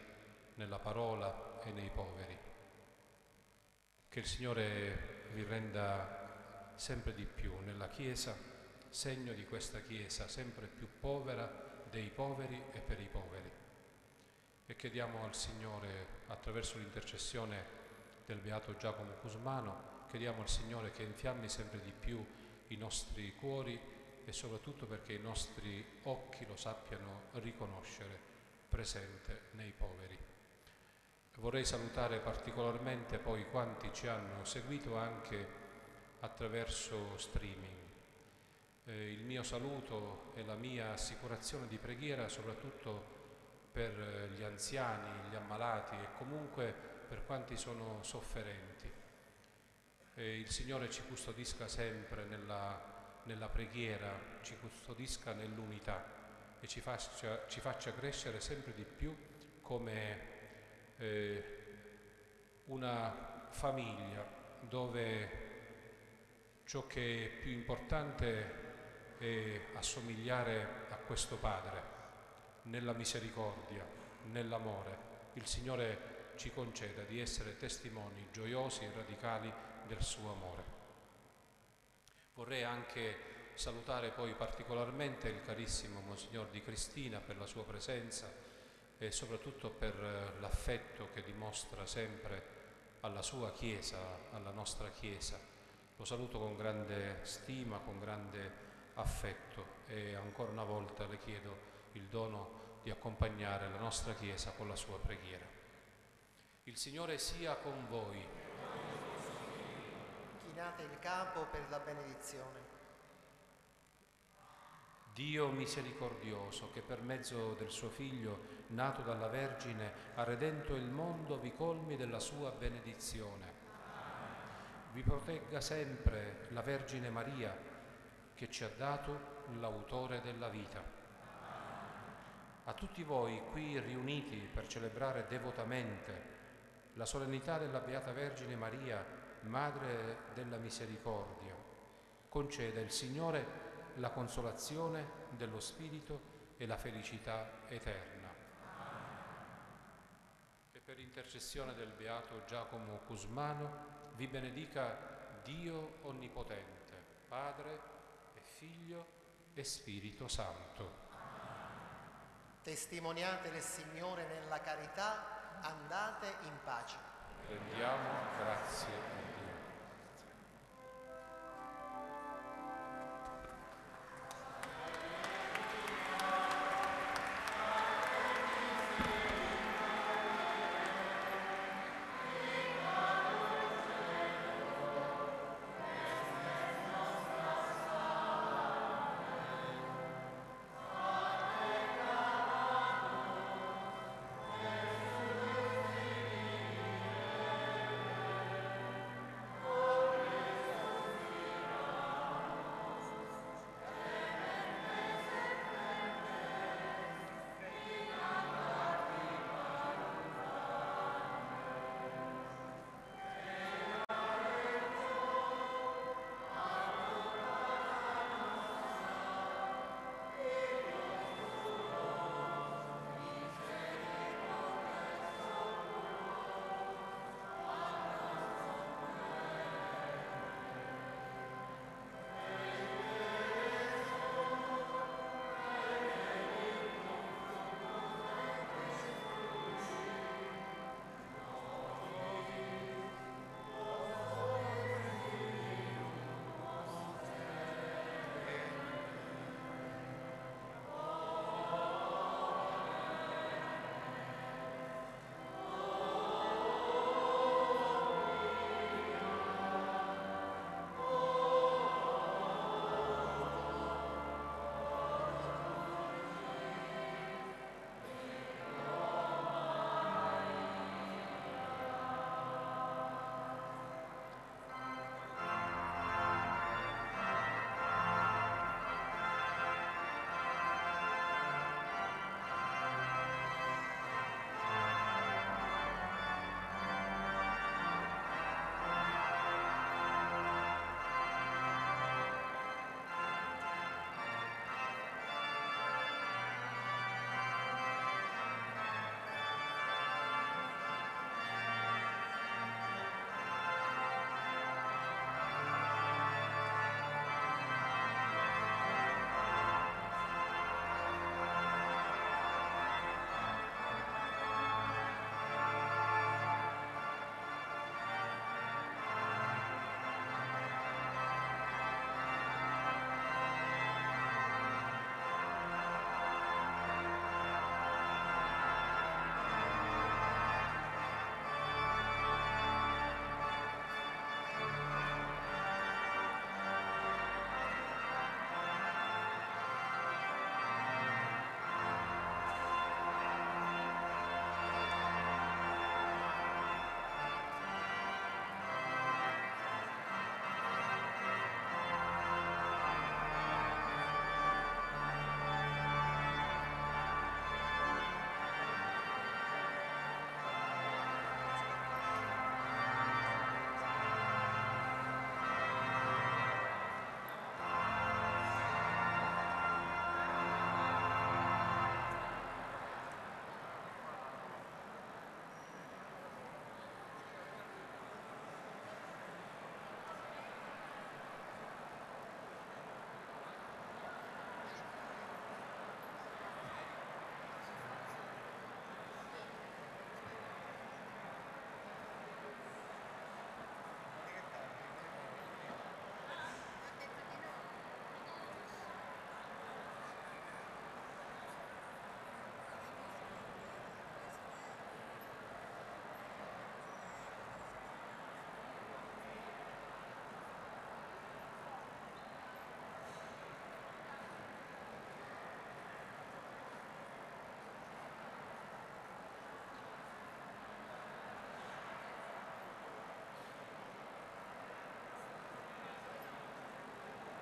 nella parola e nei poveri. Che il Signore vi renda sempre di più nella Chiesa segno di questa Chiesa sempre più povera dei poveri e per i poveri. E chiediamo al Signore, attraverso l'intercessione del Beato Giacomo Cusmano, chiediamo al Signore che infiammi sempre di più i nostri cuori e soprattutto perché i nostri occhi lo sappiano riconoscere presente nei poveri. Vorrei salutare particolarmente poi quanti ci hanno seguito anche attraverso streaming eh, il mio saluto e la mia assicurazione di preghiera soprattutto per eh, gli anziani, gli ammalati e comunque per quanti sono sofferenti. E il Signore ci custodisca sempre nella, nella preghiera, ci custodisca nell'unità e ci faccia, ci faccia, crescere sempre di più come eh, una famiglia dove ciò che è più importante e assomigliare a questo Padre nella misericordia, nell'amore. Il Signore ci conceda di essere testimoni gioiosi e radicali del suo amore. Vorrei anche salutare poi particolarmente il carissimo Monsignor Di Cristina per la sua presenza e soprattutto per l'affetto che dimostra sempre alla sua Chiesa, alla nostra Chiesa. Lo saluto con grande stima, con grande affetto e ancora una volta le chiedo il dono di accompagnare la nostra Chiesa con la sua preghiera. Il Signore sia con voi. Chinate il capo per la benedizione. Dio misericordioso che per mezzo del suo Figlio, nato dalla Vergine, ha redento il mondo, vi colmi della sua benedizione. Vi protegga sempre la Vergine Maria che ci ha dato l'autore della vita. A tutti voi qui riuniti per celebrare devotamente la solennità della Beata Vergine Maria, Madre della Misericordia, conceda il Signore la consolazione dello Spirito e la felicità eterna. E per intercessione del Beato Giacomo Cusmano vi benedica Dio Onnipotente, Padre Figlio e Spirito Santo. Testimoniate del Signore nella carità, andate in pace. Rendiamo grazie.